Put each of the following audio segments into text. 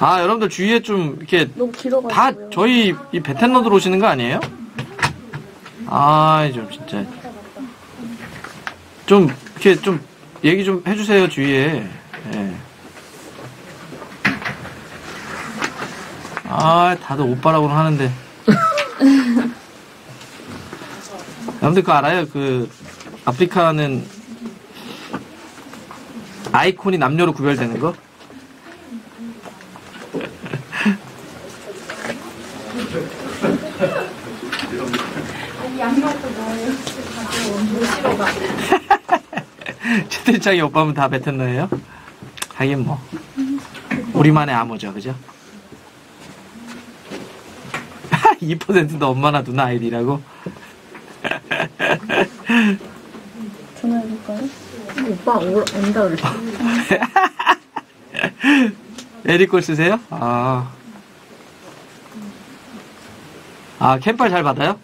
아, 여러분들 주위에 좀 이렇게 너무 길어가지고. 다 저희 이 베텐러들 오시는 거 아니에요? 아, 좀 진짜. 좀 이렇게 좀 얘기 좀 해주세요 주위에. 예. 아, 다들 오빠라고는 하는데. 여러분들 그거 알아요? 그 아프리카는 아이콘이 남녀로 구별되는 거? 채팅창이 오빠면 다 베텐러예요? 하긴 뭐 우리만의 암호죠 그죠? 2%도 엄마나 누나 아이디라고? 전화해볼까요? 오빠 올, 온다 그랬어. 에리콜 쓰세요? 아. 아, 캠빨 잘 받아요?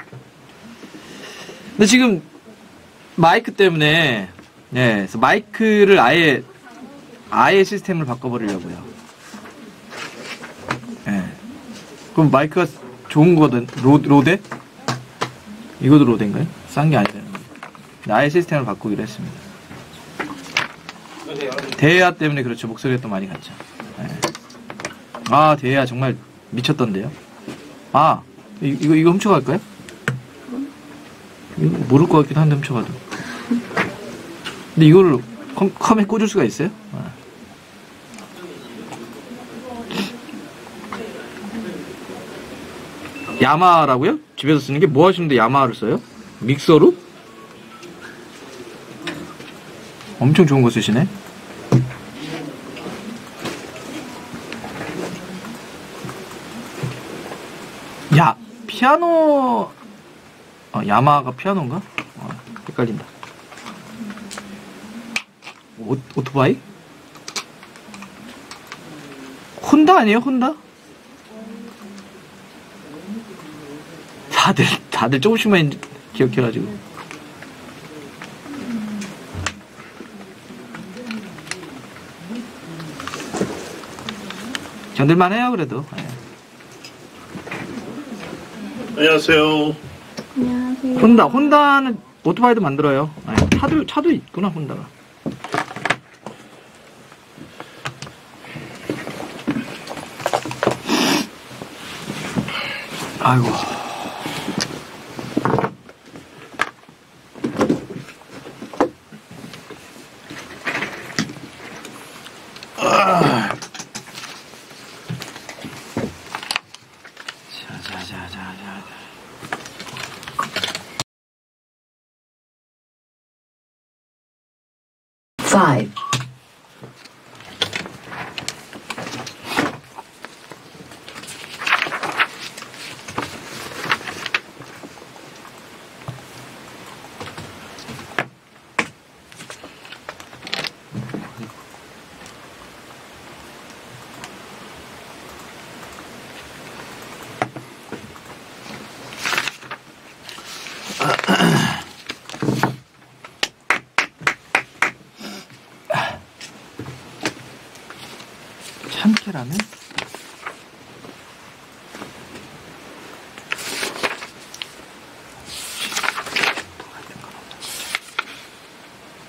근데 지금 마이크 때문에, 예, 그래서 마이크를 아예, 아예 시스템을 바꿔버리려고요. 예. 그럼 마이크가 좋은 거든, 로, 로데? 이것도 로데인가요? 싼 게 아니잖아요. 아예 시스템을 바꾸기로 했습니다. 대야 때문에 그렇죠. 목소리가 또 많이 갔죠. 예. 아, 대야 정말 미쳤던데요. 아, 이, 이거, 이거 훔쳐갈까요? 이거 모를 것 같기도 한데 훔쳐가도. 근데 이거를 컴, 컴에 꽂을 수가 있어요? 아. 야마라고요? 집에서 쓰는 게 뭐 하시는데 야마를 써요? 믹서로? 엄청 좋은 거 쓰시네. 야, 피아노, 어, 야마가 피아노인가? 어, 헷갈린다. 오, 오토바이? 혼다 아니에요, 혼다? 다들, 다들 조금씩만 기억해가지고. 견딜만 해요, 그래도. 예. 안녕하세요. 안녕하세요. 혼다, 혼다는 오토바이도 만들어요. 예, 차도, 차도 있구나, 혼다가. 아이고. 아. 자자자자자. Five, 참깨라면?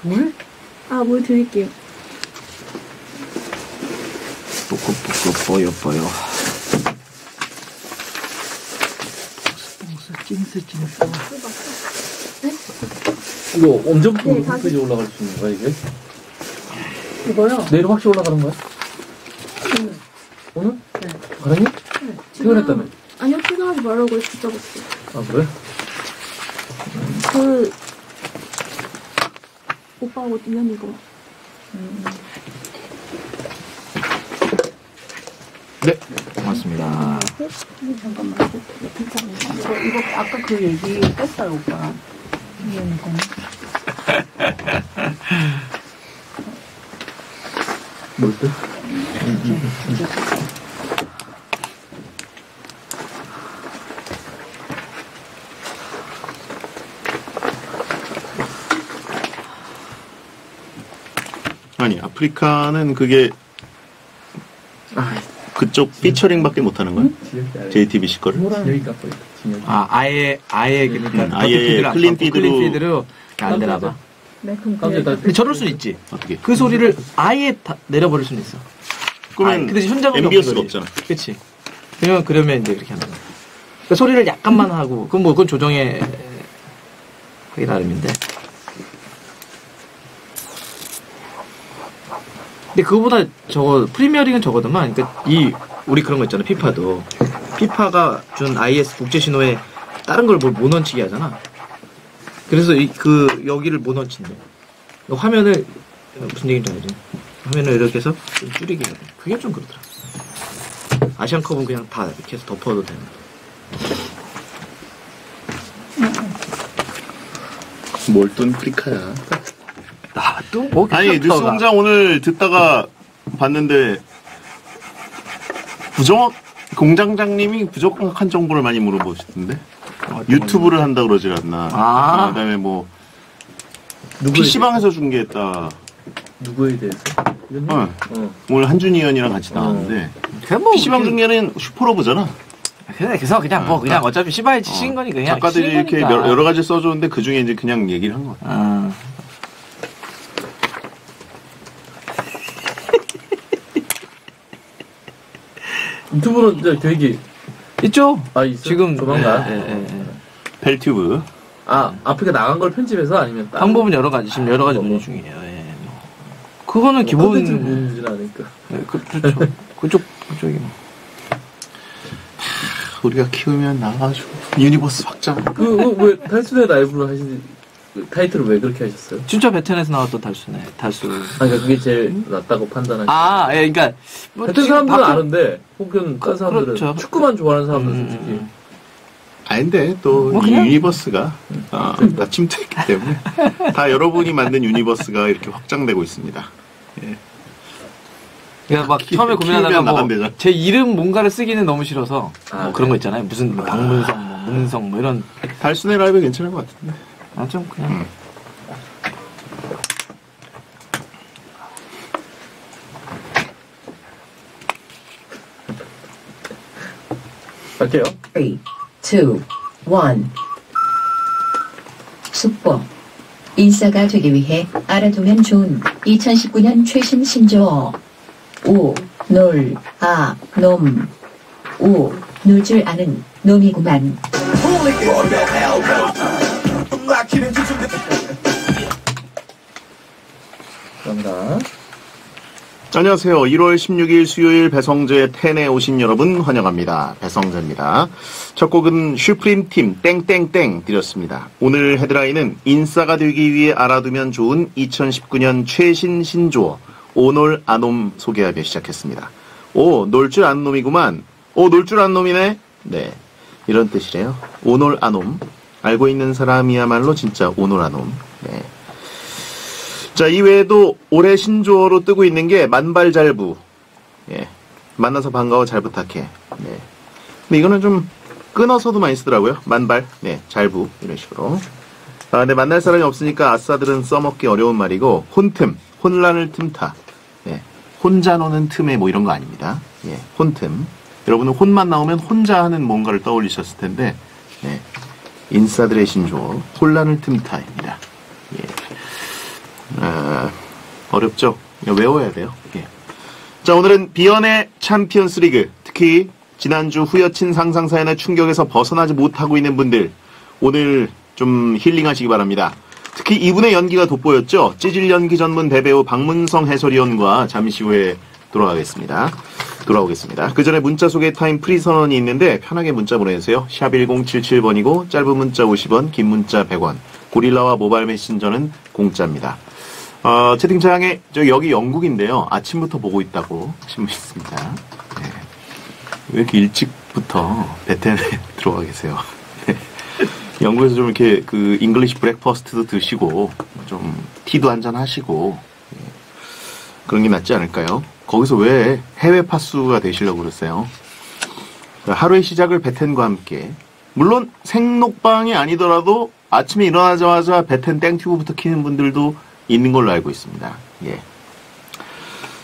물? 아, 물 드릴게요. 뽀요 뽀요. 뽕스 찡스 찡스. 이거 언제부터 네, 다시. 끝까지 올라갈 수 있는 거야 이게? 이거요? 내일 확실히 올라가는 거야? 오늘. 오늘? 네. 가능해? 네. 퇴근했다며? 아니요, 퇴근하지 말라고 붙잡았어요. 아 그래? 그, 오빠하고 뛰면 이거. 네. 고맙습니다. 잠깐만. 이거, 이거 아까 그 뺐어요, 오빠. 이해는 거는. 뭘 때? 아니 아프리카는 그게 그쪽 피처링밖에 못하는 거야? JTBC 거를? 여기 깎고 있다. 아 아예 아예 그러니까 음, 아예 안 clean feed로- clean feed로 안 되나 봐. 네, 그럼 근데 저럴 수는 있지. 어떻게? 그 소리를 아예 다 내려버릴 수는 있어. 그러면 그 대신 현장음이 MBS가 없는 거지. 없잖아. 그치. 그러면, 그러면 이제 이렇게 하는 거야. 그 소리를 약간만 하고, 그건 뭐, 그건 조정에 하기 나름인데. 근데 그거보다 저거, 프리미어리그는 저거더만, 그니까 이, 우리 그런 거 있잖아, 피파도. 피파가 준 IS 국제 신호에 다른 걸뭘못 얹히게 하잖아. 그래서 이, 그, 여기를 못 얹힌대. 화면을, 무슨 얘기인지 알지? 화면을 이렇게 해서 좀 줄이게 해야 돼. 그게 좀 그렇더라. 아시안컵은 그냥 다 이렇게 해서 덮어도 되는. 몰돈 프리카야. 아, 또 뭐, 아니 뉴스 공장 오늘 듣다가 봤는데 부정확 공장장님이 부정확한 정보를 많이 물어보시던데 유튜브를 한다 그러지 않나. 아. 그다음에 뭐 누구에 PC방에서 중계했다. 누구에 대해서? 어. 어. 오늘 한준희 의원이랑 같이 나왔는데 그냥 뭐, PC방 그- 중계는 슈퍼로브잖아. 그래, 그래서 그냥 뭐, 그냥 어차피 시바이 치신 어. 거니, 그냥. 작가들이 치신 이렇게 거니까. 여러, 여러 가지 써줬는데 그 중에 이제 그냥 얘기를 한 거야. 아. 유튜브로 이제 계획이 있죠? 아 있어. 지금. 조만간. 예, 예, 예. 벨튜브. 아 아프리카 나간 걸 편집해서 아니면 다른 방법은 여러 가지, 지금 여러 가지 논의 중이에요. 예. 뭐. 그거는 기본. 콘텐츠 문제는 아니까. 예, 그, 그렇죠. 그쪽, 그쪽이 뭐. 우리가 키우면 나가지고 universe 확장. 그 왜 달수네 라이브로 하신 그 타이틀을 왜 그렇게 하셨어요? 진짜 베텐에서 나왔던 달수네, 달수. 아 그러니까 그게 제일 낫다고 판단하시. 아, 예, 그니까. 뭐 지금 사람들은 바꿔- 아는데 혹은 그- 딴 사람들은 그렇죠. 축구만 좋아하는 사람들 음, 솔직히 음, 아닌데 또 뭐 이 그냥- universe가 어, 다 침투했기 때문에 다 여러분이 만든 universe가 이렇게 확장되고 있습니다. 그러니까 막 키- 처음에 고민하다가 뭐. 제 이름 뭔가를 쓰기는 너무 싫어서 아, 뭐 그런 거 있잖아요. 무슨 뭐 박문성, 뭐 문성 뭐 이런 달수네 라이브 괜찮은 것 같은데. 아 좀 그냥 음. 갈게요. 3, 2, 1. 숙보. 인싸가 되기 위해 알아두면 좋은 2019년 최신 신조어. 우, 놀, 아, 놈. 우, 놀줄 아는 놈이구만. 감사합니다. 안녕하세요. 1월 16일 수요일 배성재 텐에 오신 여러분 환영합니다. 배성재입니다. 첫 곡은 슈프림 팀 땡땡땡 드렸습니다. 오늘 헤드라인은 인싸가 되기 위해 알아두면 좋은 2019년 최신 신조어 오놀 아놈 소개하며 시작했습니다. 오, 놀 줄 아는 놈이구만. 오, 놀 줄 아는 놈이네. 네. 이런 뜻이래요. 오놀 아놈. 알고 있는 사람이야말로 진짜 오놀 아놈. 네. 자, 이외에도 올해 신조어로 뜨고 있는 게 만발잘부. 예. 만나서 반가워 잘 부탁해. 네. 근데 이거는 좀 끊어서도 많이 쓰더라고요. 만발, 네, 잘부. 이런 식으로. 아, 근데 만날 사람이 없으니까 아싸들은 써먹기 어려운 말이고, 혼틈, 혼란을 틈타. 예. 혼자 노는 틈에 뭐 이런 거 아닙니다. 예. 혼틈. 여러분은 혼만 나오면 혼자 하는 뭔가를 떠올리셨을 텐데, 네. 인싸들의 신조어, 혼란을 틈타입니다. 예. 아, 어렵죠? 외워야 돼요. 예. 자, 오늘은 비연애 챔피언스 리그, 특히 지난주 후여친 상상 사연의 충격에서 벗어나지 못하고 있는 분들, 오늘 좀 힐링하시기 바랍니다. 특히 이분의 연기가 돋보였죠? 찌질 연기 전문 대배우 박문성 해설위원과 잠시 후에 돌아가겠습니다. 돌아오겠습니다. 그 전에 문자 소개 타임 프리 선언이 있는데 편하게 문자 보내주세요. 샵 1077번이고 짧은 문자 50원, 긴 문자 100원. 고릴라와 모바일 메신저는 공짜입니다. 어, 채팅창에 저 여기 영국인데요. 아침부터 보고 있다고 분 있습니다. 네. 왜 이렇게 일찍부터 베텐에 들어와 계세요? 네. 영국에서 좀 이렇게 그 English breakfast도 드시고 좀 tea도 한잔 하시고 예. 그런 게 낫지 않을까요? 거기서 왜 해외 파수가 되시려고 그러세요? 하루의 시작을 베텐과 함께 물론 생록방이 아니더라도 아침에 일어나자마자 베텐 땡튜브부터 키는 분들도 있는 걸로 알고 있습니다. 예.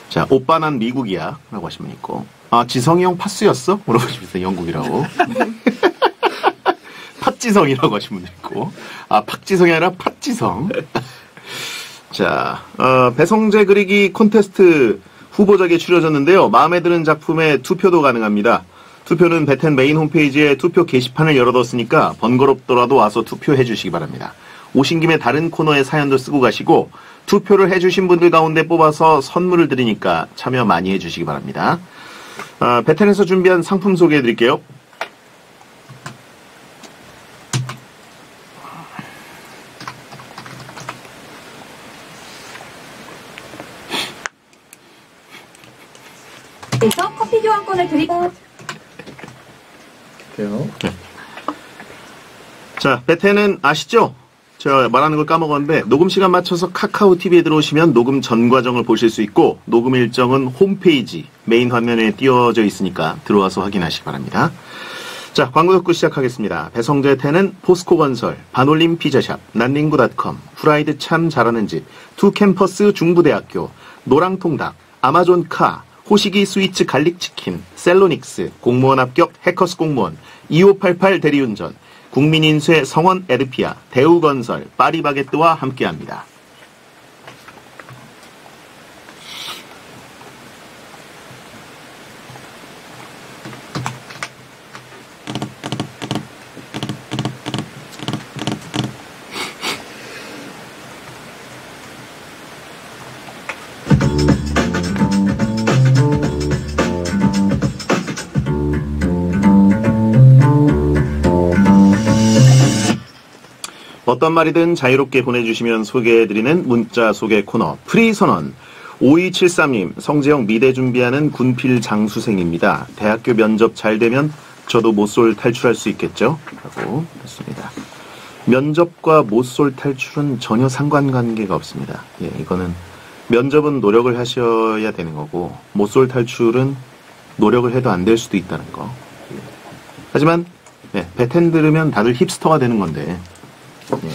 자, 오빠 난 미국이야. 라고 하시면 있고. 아, 지성이 형 파스였어? 물어보시면서 영국이라고. 팥지성이라고 분도 있고. 아, 팍지성이 아니라 팥지성. 자, 어, 배성재 그리기 콘테스트 후보작에 추려졌는데요. 마음에 드는 작품에 투표도 가능합니다. 투표는 베텐 메인 홈페이지에 투표 게시판을 열어뒀으니까 번거롭더라도 와서 투표해 주시기 바랍니다. 오신 김에 다른 코너에 사연도 쓰고 가시고 투표를 해주신 분들 가운데 뽑아서 선물을 드리니까 참여 많이 해주시기 바랍니다. 아, 베텐에서 준비한 상품 소개해 드릴게요. 그래서 커피 교환권을 드리고 돼요. 자, 베텐은 아시죠? 제가 말하는 걸 까먹었는데 녹음 시간 맞춰서 카카오 TV에 들어오시면 녹음 전 과정을 보실 수 있고 녹음 일정은 홈페이지 메인 화면에 띄워져 있으니까 들어와서 확인하시기 바랍니다. 자, 광고 듣고 시작하겠습니다. 배성재 텐은 포스코 건설, 반올림 피자샵, 난닝구닷컴, 후라이드 참 잘하는 집, two 캠퍼스 중부대학교, 노랑통닭, 아마존 카, 호식이 스위츠 갈릭치킨, 셀로닉스, 공무원 합격 해커스 공무원, 2588 대리운전, 국민인쇄 성원 에르피아, 대우건설, 파리바게뜨와 함께합니다. 어떤 말이든 자유롭게 보내주시면 소개해드리는 문자 소개 코너 프리선언 5273님 성재형 미대 준비하는 군필 장수생입니다. 대학교 면접 잘 되면 저도 모쏠 탈출할 수 있겠죠? 라고 했습니다. 면접과 모쏠 탈출은 전혀 상관관계가 없습니다. 예, 이거는 면접은 노력을 하셔야 되는 거고 모쏠 탈출은 노력을 해도 안 될 수도 있다는 거. 예. 하지만 네, 베텐 들으면 다들 hipster가 되는 건데 예.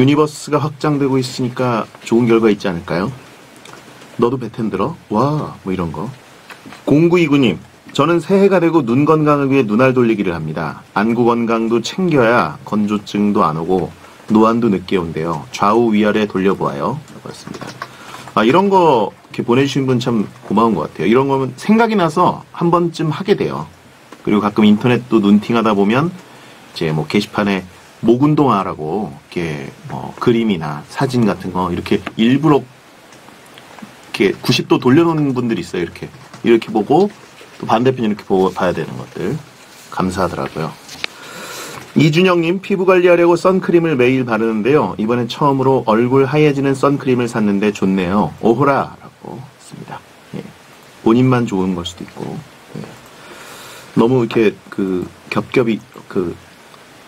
universe가 확장되고 있으니까 좋은 결과 있지 않을까요? 너도 베텐 들어? 와, 뭐 이런 거. 0929님, 저는 새해가 되고 눈 건강을 위해 눈알 돌리기를 합니다. 안구 건강도 챙겨야 건조증도 안 오고 노안도 늦게 온대요. 좌우 위아래 돌려보아요. 라고 했습니다. 아, 이런 거 이렇게 보내주신 분 참 고마운 것 같아요. 이런 거면 생각이 나서 한 번쯤 하게 돼요. 그리고 가끔 인터넷도 눈팅하다 보면 이제 뭐 게시판에 목운동화라고 이렇게 뭐 그림이나 사진 같은 거 이렇게 일부러 이렇게 90도 돌려놓는 분들이 있어요. 이렇게 이렇게 보고 또 반대편 이렇게 보고 봐야 되는 것들 감사하더라고요. 이준영님 피부 관리하려고 선크림을 매일 바르는데요. 이번엔 처음으로 얼굴 하얘지는 선크림을 샀는데 좋네요. 오호라라고 했습니다. 예. 본인만 좋은 걸 수도 있고 예. 너무 이렇게 그 겹겹이 그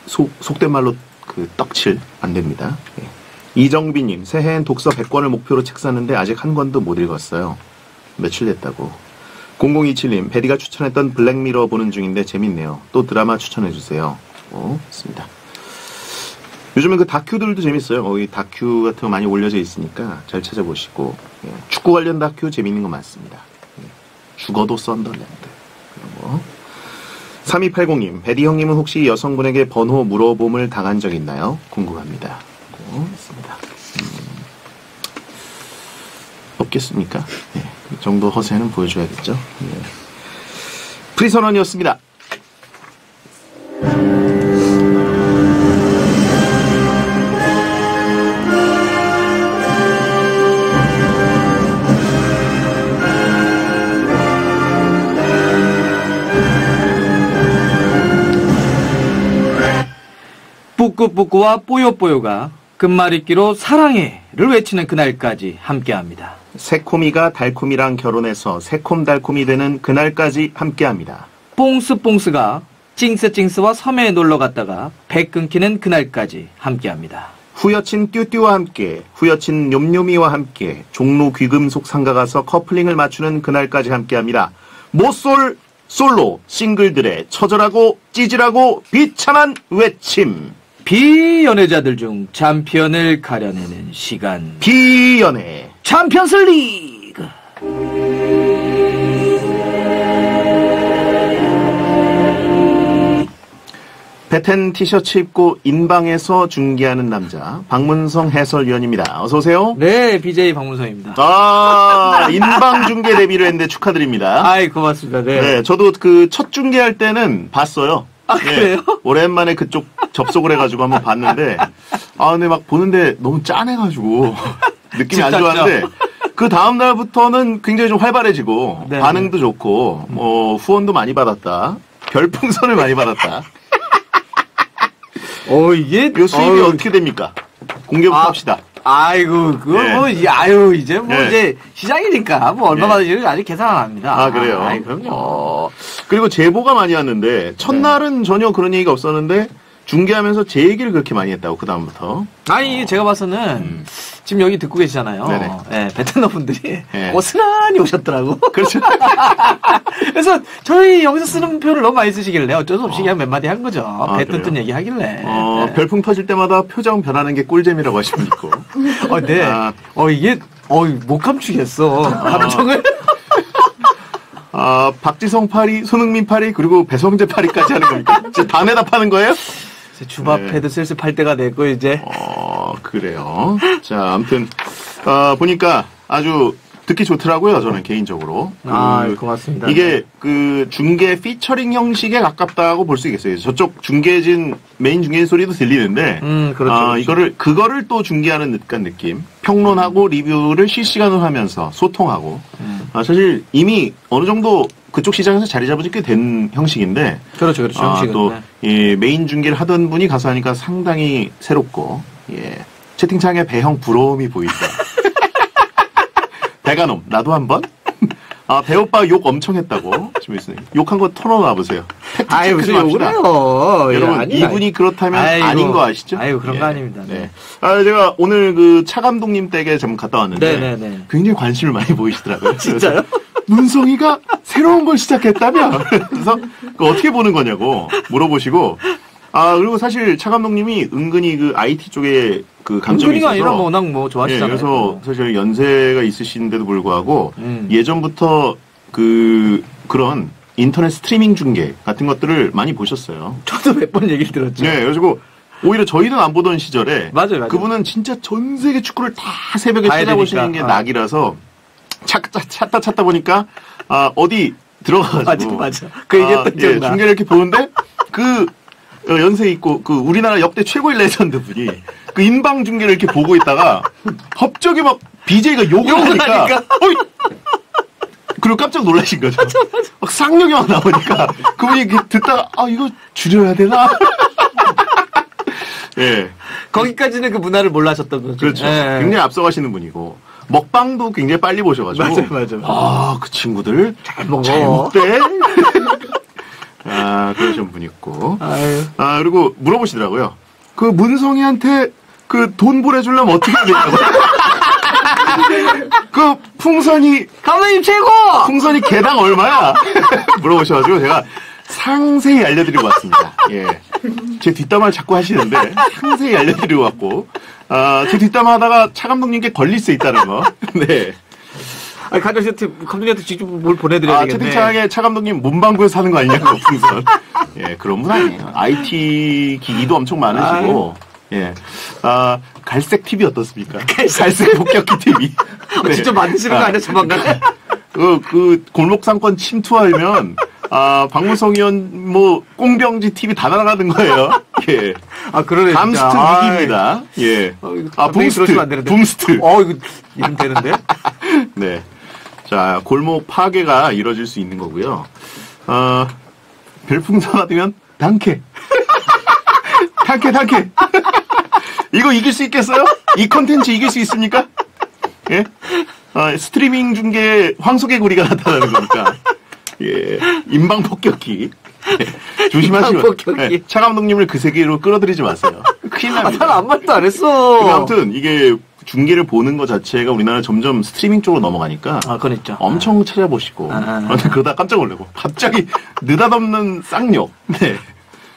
속, 속된 말로 그 떡칠 안 됩니다. 예. 이정비님, 새해엔 독서 100권을 목표로 책 샀는데 아직 한 권도 못 읽었어요. 며칠 됐다고. 0027님, 베디가 추천했던 블랙미러 보는 중인데 재밌네요. 또 드라마 추천해 주세요. 오, 있습니다. 요즘은 그 다큐들도 재밌어요. 거기 다큐 같은 거 많이 올려져 있으니까 잘 찾아보시고. 예. 축구 관련 다큐 재밌는 거 많습니다. 예. 죽어도 썬더랜드. 그런 거. 3280님, 베디 형님은 혹시 여성분에게 번호 물어봄을 당한 적 있나요? 궁금합니다. 고 있습니다. 음, 없겠습니까? 예, 그 정도 허세는 보여줘야겠죠? 예. 프리선언이었습니다. 뿌꾸뿌꾸와 뽀요뽀요가 끝말잇기로 사랑해를 외치는 그날까지 함께합니다. 새콤이가 달콤이랑 결혼해서 새콤달콤이 되는 그날까지 함께합니다. 뽕스뽕스가 찡스찡스와 섬에 놀러 갔다가 배 끊기는 그날까지 함께합니다. 후여친 뀨뀨와 함께, 후여친 뇸뇸이와 함께 종로 귀금속 상가 가서 커플링을 맞추는 그날까지 함께합니다. 모쏠 솔로 싱글들의 처절하고 찌질하고 비참한 외침 비연애자들 중 챔피언을 가려내는 시간. 비연애 챔피언스 리그. 베텐 티셔츠 입고 인방에서 중계하는 남자 박문성 해설위원입니다. 어서 오세요. 네, BJ 박문성입니다. 아 인방 중계 데뷔를 했는데 축하드립니다. 아이, 고맙습니다. 네. 네, 저도 그 첫 중계할 때는 봤어요. 아, 예, 그래요? 오랜만에 그쪽 접속을 해가지고 한번 봤는데, 아, 근데 막 보는데 너무 짠해가지고, 느낌이 안 좋았는데, 그 다음 날부터는 굉장히 좀 활발해지고, 네, 반응도 좋고, 뭐, 후원도 많이 받았다. 별풍선을 많이 받았다. 어, 이게. 이 수입이 어우, 어떻게 됩니까? 공개부터 아, 합시다. 아이고, 그거 네. 뭐, 이- 아유, 이제 뭐, 네. 이제 시장이니까, 뭐, 얼마 네. 받을지 아직 계산 안 합니다. 아, 그래요? 아이, 그럼요. 어, 그리고 제보가 많이 왔는데, 첫날은 전혀 그런 얘기가 없었는데, 중계하면서 제 얘기를 그렇게 많이 했다고, 그 다음부터. 아니, 제가 봐서는, 음. 지금 여기 듣고 계시잖아요. 네네. 네, 베트남 분들이 네. 어스나니 오셨더라고. 그렇죠. 그래서 저희 여기서 쓰는 표현을 너무 많이 쓰시길래 어쩔 수 없이 그냥 몇 마디 한 거죠. 아, 그래요? 얘기 하길래. 어, 네. 별풍 터질 때마다 표정 변하는 게 꿀잼이라고 하시면 있고. 어, 네. 아. 어, 이게, 어, 못 감추겠어. 감정을. 아, 박지성 파리, 손흥민 파리, 그리고 배성재 파리까지 하는 겁니까? 진짜 다 내다 파는 거예요? 이제 주바페도 슬슬 팔 때가 됐고, 이제. 어, 그래요. 자, 아무튼, 아, 보니까 아주 듣기 좋더라고요, 저는 개인적으로. 아, 그, 고맙습니다. 이게 그 중계 피처링 형식에 가깝다고 볼 수 있겠어요. 저쪽 중계진 메인 중계진 소리도 들리는데, 음, 그렇죠. 아, 그렇죠. 이거를 그거를 또 중계하는 듯한 느낌. 평론하고 리뷰를 실시간으로 하면서 소통하고. 음. 아, 사실 이미 어느 정도 그쪽 시장에서 자리 잡은 지 꽤 된 형식인데, 그렇죠, 그렇죠. 아, 형식은. 또 네. 예, 메인 중계를 하던 분이 가서 하니까 상당히 새롭고, 예, 채팅창에 배형 부러움이 보인다. 배가놈 나도 한번. 아 배오빠 욕 엄청 했다고 지금 있어요. 욕한 거 털어놔 보세요. 체크 무슨 좀 욕을. 해요. 예, 여러분 아니, 이분이 그렇다면 아이고. 아닌 거 아시죠? 아이고, 그런 거 예. 아닙니다. 네. 아 제가 오늘 그 차 감독님 댁에 좀 갔다 왔는데 네네네. 굉장히 관심을 많이 보이시더라고요. 진짜요? 문성이가 새로운 걸 시작했다며? 그래서 그 어떻게 보는 거냐고 물어보시고 아 그리고 사실 차 감독님이 은근히 그 IT 쪽에 그 감정이 감정이가 있어서 아니라 뭐 워낙 뭐 예, 좋아하시잖아요. 그래서 사실 연세가 있으신데도 불구하고 음. 예전부터 그 그런 인터넷 스트리밍 중계 같은 것들을 많이 보셨어요. 저도 몇 번 얘기를 들었죠. 네, 그래가지고 오히려 저희는 안 보던 시절에 맞아요, 맞아요. 그분은 진짜 전 세계 축구를 다 새벽에 찾아보시는 게 되니까. 어. 낙이라서 찾다, 찾다 찾다 보니까 아 어디 들어가가지고 맞아, 맞아. 그 얘기했던 아, 예. 중계를 이렇게 보는데 그 어, 연세 있고 그 우리나라 역대 최고의 레전드 분이 그 인방 중계를 이렇게 보고 있다가 갑자기 막 BJ가 욕을, 욕을 하니까, 하니까. 어이! 그리고 깜짝 놀라신 거죠. 막 쌍욕이 막 나오니까 그분이 듣다가 아 이거 줄여야 되나? 예. 거기까지는 그 문화를 몰라셨던 거죠. 그렇죠. 예. 굉장히 앞서가시는 분이고 먹방도 굉장히 빨리 보셔가지고 맞아요, 맞아요. 아, 그 친구들 잘 먹어. 잘 먹대. 아, 그러신 분 있고. 아유. 아, 그리고 물어보시더라고요. 그 문성이한테 그 돈 보내주려면 어떻게 해야 되냐고. 그 풍선이, 감독님 최고! 풍선이 개당 얼마야? 물어보셔가지고 제가 상세히 알려드리고 왔습니다. 예. 제 뒷담화를 자꾸 하시는데 상세히 알려드리고 왔고, 아, 제 뒷담화 하다가 차 감독님께 걸릴 수 있다는 거. 네. 아니, 가족한테, 감독님한테 직접 뭘 보내드려야 아, 되겠네. 채팅창에 차 감독님 문방구에서 사는 거 아니냐고, 풍선. 예, 그런 분 아니에요. IT 기기도 엄청 많으시고, 예. 아, 갈색 TV 어떻습니까? 갈색 폭격기 TV. 어, 직접 만드시는 거 아니야, 조만간에? 그, 그, 골목상권 침투하면, 아, 박문성 의원, 뭐, 꽁병지 TV 다 날아가는 거예요. 예. 아, 그러네. 감스트 진짜. 위기입니다. 예. 어, 아, 붐스트. 붐스트. 어, 이거 이름 되는데? 네. 자, 골목 파괴가 이뤄질 수 있는 거고요. 어, 별풍선 받으면 당캐. 당캐, 당캐. 이거 이길 수 있겠어요? 이 컨텐츠 이길 수 있습니까? 예? 아, 스트리밍 중계 황소개구리가 나타나는 거니까. 예. 인방 폭격기. 예. 조심하시고. 인방 폭격기. 예. 차 감독님을 그 세계로 끌어들이지 마세요. 큰일 아, 납니다. 난 아무 말도 안 했어. 아무튼 이게 중계를 보는 것 자체가 우리나라 점점 스트리밍 쪽으로 넘어가니까 아, 그건 있죠. 엄청 찾아보시고 아, 아, 아. 그러다 깜짝 놀래고 갑자기 느닷없는 쌍욕 네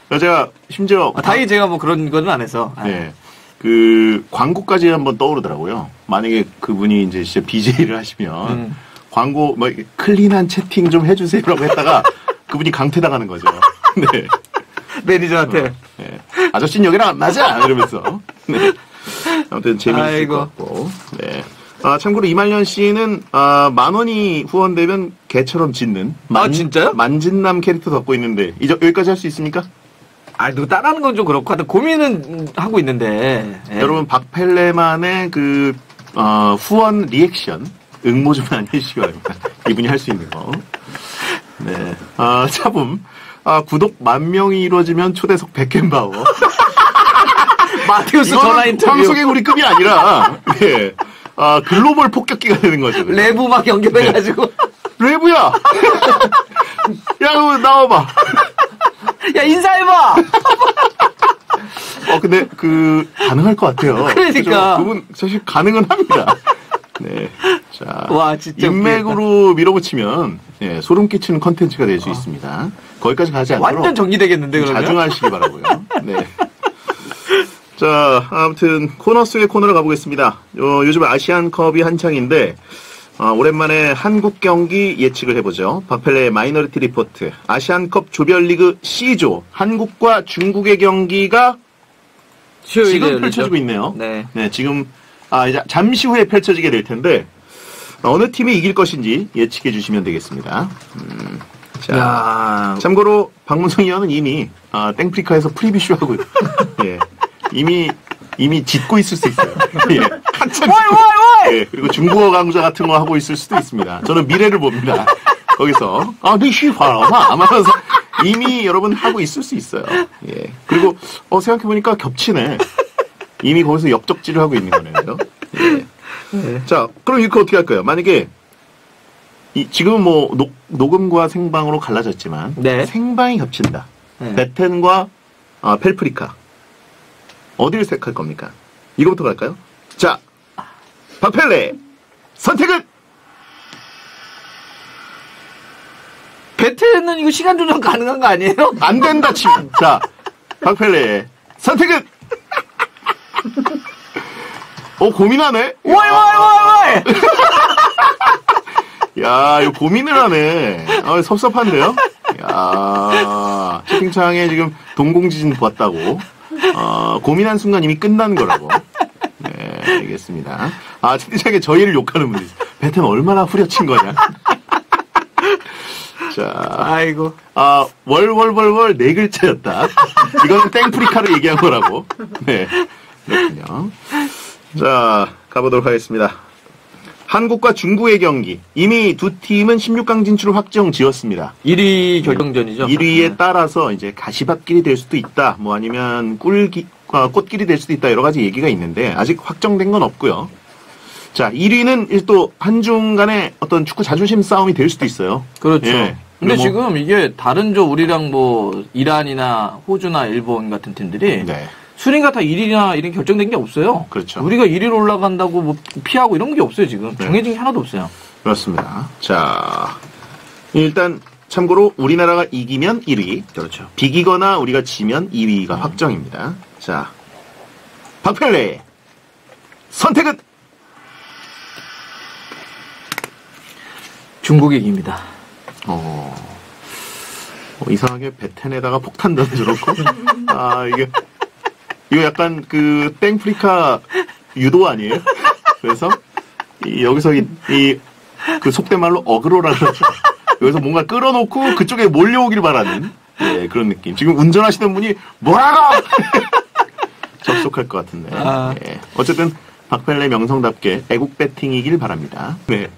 그래서 제가 심지어 아, 다행히 제가 뭐 그런 거는 안 해서. 아, 네. 그 광고까지 한번 떠오르더라고요 만약에 그분이 이제 진짜 BJ를 하시면 음. 광고 뭐 이렇게 clean한 채팅 좀 해주세요라고 했다가 그분이 강퇴당하는 거죠. 네. 매니저한테. 네. 아저씨는 여기랑 안 맞아! 이러면서. 네. 아무튼 재미있을. 것 같고. 네. 아, 참고로 이말년 씨는, 아, 만 원이 후원되면 개처럼 짖는. 아, 진짜요? 만짖남 캐릭터 갖고 있는데, 이제 여기까지 할 수 있습니까? 아, 누구 따라하는 건 좀 그렇고, 하여튼 고민은 음, 하고 있는데. 예. 여러분, 박펠레만의 그, 어, 후원 리액션, 응모 좀 많이 해주시기 바랍니다. 이분이 할 수 있는 거. 네. 아, 차붐. 아, 구독 만 명이 이루어지면 초대석 베켄바워. 마테우스 전화 인터뷰. 황소개구리급이 아니라 예. 아 글로벌 폭격기가 되는 거죠. 레브 막 연결해가지고. 레브야. 야, 너 나와봐. 야, 인사해봐! 어 근데 그 가능할 것 같아요. 그러니까. 그분 사실 가능은 합니다. 네. 자. 와, 진짜 인맥으로 밀어붙이면 예, 소름 끼치는 컨텐츠가 될수 있습니다. 거기까지 가지 않도록 완전 정리되겠는데, 그러면? 자중하시기 바라고요. 네. 자, 아무튼 코너 속의 코너로 가보겠습니다. 요, 요즘 아시안컵이 한창인데 어, 오랜만에 한국 경기 예측을 해보죠. 박펠레의 마이너리티 리포트. 아시안컵 조별리그 C조 한국과 중국의 경기가 지금 열리죠. 펼쳐지고 있네요. 네. 네, 지금 아 이제 잠시 후에 펼쳐지게 될 텐데 어느 팀이 이길 것인지 예측해 주시면 되겠습니다. 음, 자, 야 참고로 박문성 의원은 이미 아, 땡프리카에서 프리비쇼하고 예, 이미 이미 짓고 있을 수 있어요. 예, 한참 짓고, 예, 그리고 중국어 강좌 같은 거 하고 있을 수도 있습니다. 저는 미래를 봅니다. 거기서 아, 니쉬 봐라, 아마면서 이미 여러분 하고 있을 수 있어요. 예, 그리고 어 생각해 보니까 겹치네. 이미 거기서 역적질을 하고 있는 거네요. 예. 자, 그럼 이렇게 어떻게 할까요? 만약에 이, 지금은 뭐 녹, 녹음과 생방으로 갈라졌지만 네. 생방이 겹친다. 네. 베텐과 아, 펠프리카 어디를 택할 겁니까? 이거부터 갈까요? 자, 박펠레 선택은 베테는 이거 시간 조정 가능한 거 아니에요? 안 된다 치면 자, 박펠레 선택은 어 고민하네. 와이 와이 와이 와이! 야, 이거 고민을 하네. 아, 섭섭한데요? 야, 채팅창에 지금 동공지진 봤다고. 어, 고민한 순간 이미 끝난 거라고. 네, 알겠습니다. 아, 채팅창에 저희를 욕하는 분이 있어요. 베텐 얼마나 후려친 거냐. 자, 아이고. 아, 월월월월 네 글자였다. 이거는 땡프리카를 얘기한 거라고. 네, 그렇군요. 자, 가보도록 하겠습니다. 한국과 중국의 경기. 이미 두 팀은 16강 진출을 확정 지었습니다. 1위 결정전이죠. 1위에 따라서 이제 가시밭길이 될 수도 있다. 뭐 아니면 꿀기, 아, 꽃길이 될 수도 있다. 여러 가지 얘기가 있는데 아직 확정된 건 없고요. 자, 1위는 또 한중 간의 어떤 축구 자존심 싸움이 될 수도 있어요. 그렇죠. 예. 근데 뭐- 지금 이게 다른 조 우리랑 뭐 이란이나 호주나 일본 같은 팀들이 네. 순위가 다 1위나 이런 결정된 게 없어요. 그렇죠. 우리가 1위로 올라간다고 뭐 피하고 이런 게 없어요 지금. 네. 정해진 게 하나도 없어요. 그렇습니다. 자, 일단 참고로 우리나라가 이기면 1위, 그렇죠. 비기거나 우리가 지면 2위가 확정입니다. 자, 박펠레 선택은 중국이 이깁니다. 어, 어, 이상하게 베텐에다가 폭탄 던져놓고 아 이게 이거 약간 그 땡프리카 유도 아니에요? 그래서 이, 여기서 이그 속된 말로 어그로라 그러죠. 여기서 뭔가 끌어놓고 그쪽에 몰려오길 바라는 예, 그런 느낌. 지금 운전하시는 분이 뭐라고 접속할 것 같은데. 아. 예. 어쨌든 박펠레 명성답게 애국 배팅이길 바랍니다. 네,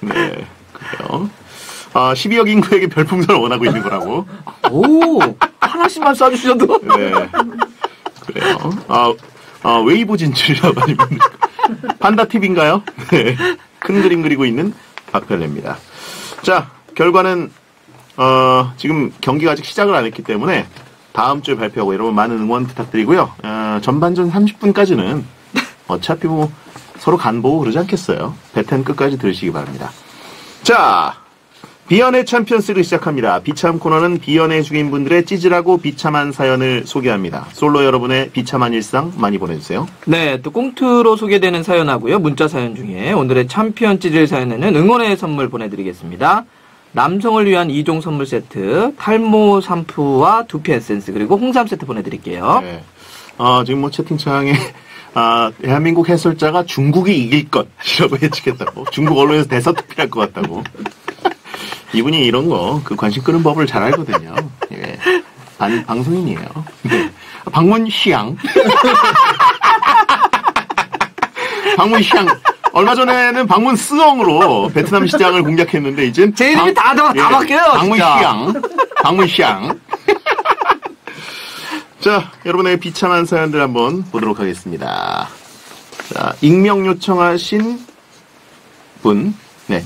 네 그래요. 아, 12억 인구에게 별풍선을 원하고 있는 거라고. 오 하나씩만 쏴주셔도 네. 그래요. 아, 아 웨이보 진출이라고 아니면 판다 팁인가요? 네. 큰 그림 그리고 있는 박펠레입니다. 자, 결과는 어, 지금 경기가 아직 시작을 안 했기 때문에 다음 주에 발표하고 여러분 많은 응원 부탁드리고요. 어, 전반전 30분까지는 어차피 뭐 서로 간 보고 그러지 않겠어요. 배텐 끝까지 들으시기 바랍니다. 자, 비연애 챔피언스를 시작합니다. 비참 코너는 비연애 중인 분들의 찌질하고 비참한 사연을 소개합니다. 솔로 여러분의 비참한 일상 많이 보내주세요. 네, 또 꽁트로 소개되는 사연하고요. 문자 사연 중에 오늘의 챔피언 찌질 사연에는 응원의 선물 보내드리겠습니다. 남성을 위한 2종 선물 세트, 탈모 샴푸와 두피 에센스, 그리고 홍삼 세트 보내드릴게요. 네. 어, 지금 뭐 채팅창에 아, 대한민국 해설자가 중국이 이길 것이라고 예측했다고. 중국 언론에서 대서특필할 것 같다고. 이분이 이런 거, 그 관심 끄는 법을 잘 알거든요. 예. 반, 방송인이에요. 네. 방문시양. 방문시양. 얼마 전에는 방문 스엉으로 베트남 시장을 공략했는데, 이젠. 제 이름이 다, 다, 다 바뀌어요, 진짜. 방문시양. 방문시양. 자, 여러분의 비참한 사연들 한번 보도록 하겠습니다. 자, 익명 요청하신 분. 네.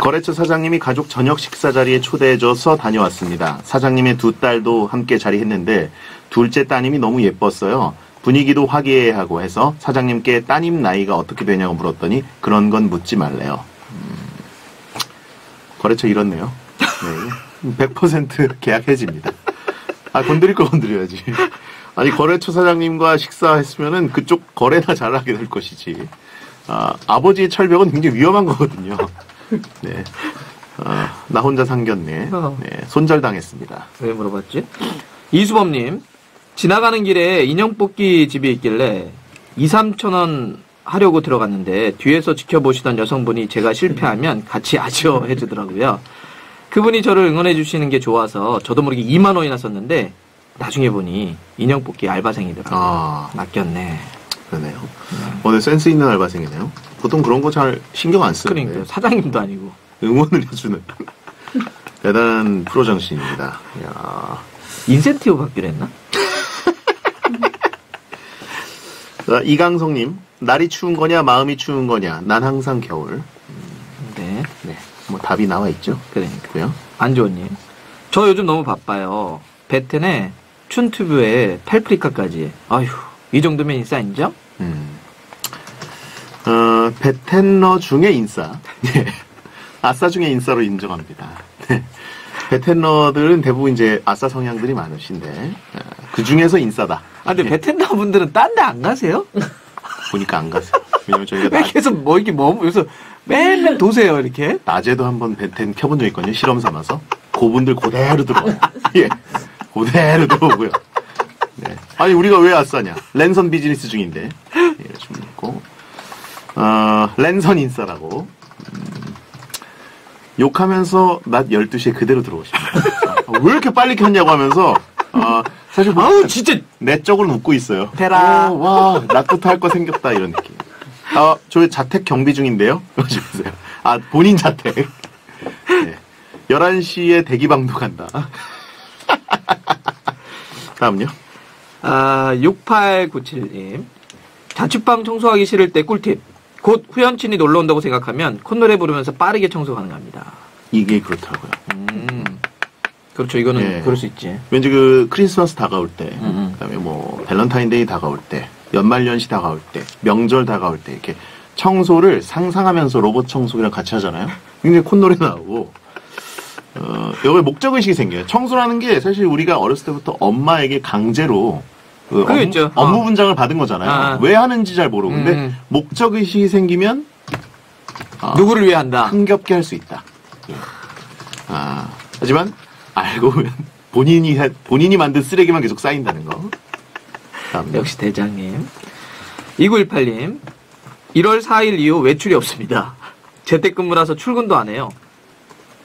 거래처 사장님이 가족 저녁 식사 자리에 초대해줘서 다녀왔습니다. 사장님의 두 딸도 함께 자리했는데 둘째 따님이 너무 예뻤어요. 분위기도 화기애애하고 해서 사장님께 따님 나이가 어떻게 되냐고 물었더니 그런 건 묻지 말래요. 음, 거래처 이렇네요. 네. 100% 계약 해지입니다. 아, 건드릴 거 건드려야지. 아니, 거래처 사장님과 식사했으면은 그쪽 거래나 잘하게 될 것이지. 아, 아버지의 철벽은 굉장히 위험한 거거든요. 네. 아, 나 혼자 상견례. 어. 네, 손절당했습니다. 왜 물어봤지? 이수범님, 지나가는 길에 인형 뽑기 집이 있길래 2, 3천 원 하려고 들어갔는데 뒤에서 지켜보시던 여성분이 제가 실패하면 같이 아쉬워 해주더라고요. 그분이 저를 응원해 주시는 게 좋아서 저도 모르게 2만 원이나 썼는데 나중에 보니 인형 뽑기 알바생이더라고요. 아, 낚였네. 그러네요. 오늘 센스 있는 알바생이네요. 보통 그런 거 잘 신경 안 쓰는데 그러니까 사장님도 아니고. 응원을 해주는 대단한 프로 정신입니다. 이야. 인센티브 받기로 했나? 자, 이강성님, 날이 추운 거냐, 마음이 추운 거냐, 난 항상 겨울. 네. 네, 뭐 답이 나와 있죠. 그러니까. 고요 안지원님. 저 요즘 너무 바빠요. 베텐에 춘튜브에 팔프리카까지. 아휴, 이 정도면 인싸 인정? 음. 어, 베텐러 중에 인싸. 예. 아싸 중에 인싸로 인정합니다. 네. 베텐러들은 대부분 이제 아싸 성향들이 많으신데, 그 중에서 인싸다. 아, 근데 예. 베텐나 분들은 딴 데 안 가세요? 보니까 안 가세요. 왜냐면 저희가 왜 나, 계속 뭐 이렇게 뭐, 여기서 맨날 도세요, 이렇게? 낮에도 한번 베텐 켜본 적 있거든요. 실험 삼아서. 그분들 그대로 들어와요. 예. 그대로 들어오고요. 네. 아니, 우리가 왜 아싸냐? 랜선 비즈니스 중인데. 예, 좀 있고. 어, 랜선 인싸라고. 음, 욕하면서 낮 12시에 그대로 들어오십니다. 어, 왜 이렇게 빨리 켰냐고 하면서, 어, 사실 뭐 아우, 진짜. 내적으로 웃고 있어요. 테라. 어, 와, 낮부터 할 거 생겼다, 이런 느낌. 아, 저희 자택 경비 중인데요? 이러시면서요. 아, 본인 자택. 네. 11시에 대기방도 간다. 다음요. 아, 6897님. 자취방 청소하기 싫을 때 꿀팁. 곧 후여친이 놀러 온다고 생각하면 콧노래 부르면서 빠르게 청소 가능합니다. 이게 그렇더라고요. 음. 그렇죠. 이거는 예. 그럴 수 있지. 왠지 그 크리스마스 다가올 때, 음, 음. 그다음에 뭐 밸런타인데이 다가올 때, 연말연시 다가올 때, 명절 다가올 때 이렇게 청소를 상상하면서 로봇 청소기랑 같이 하잖아요. 굉장히 콧노래 나오고 어, 여기 목적 의식이 생겨요. 청소라는 게 사실 우리가 어렸을 때부터 엄마에게 강제로 그 업무, 있죠. 어. 업무 분장을 받은 거잖아요. 아. 왜 하는지 잘 모르고 근데 음. 목적 의식이 생기면 아, 누구를 위해 한다? 흥겹게 할 수 있다. 예. 아, 하지만 알고 보면 본인이 해- 본인이 만든 쓰레기만 계속 쌓인다는 거. 다음 역시 대장님. 2918님. 1월 4일 이후 외출이 없습니다. 재택근무라서 출근도 안 해요.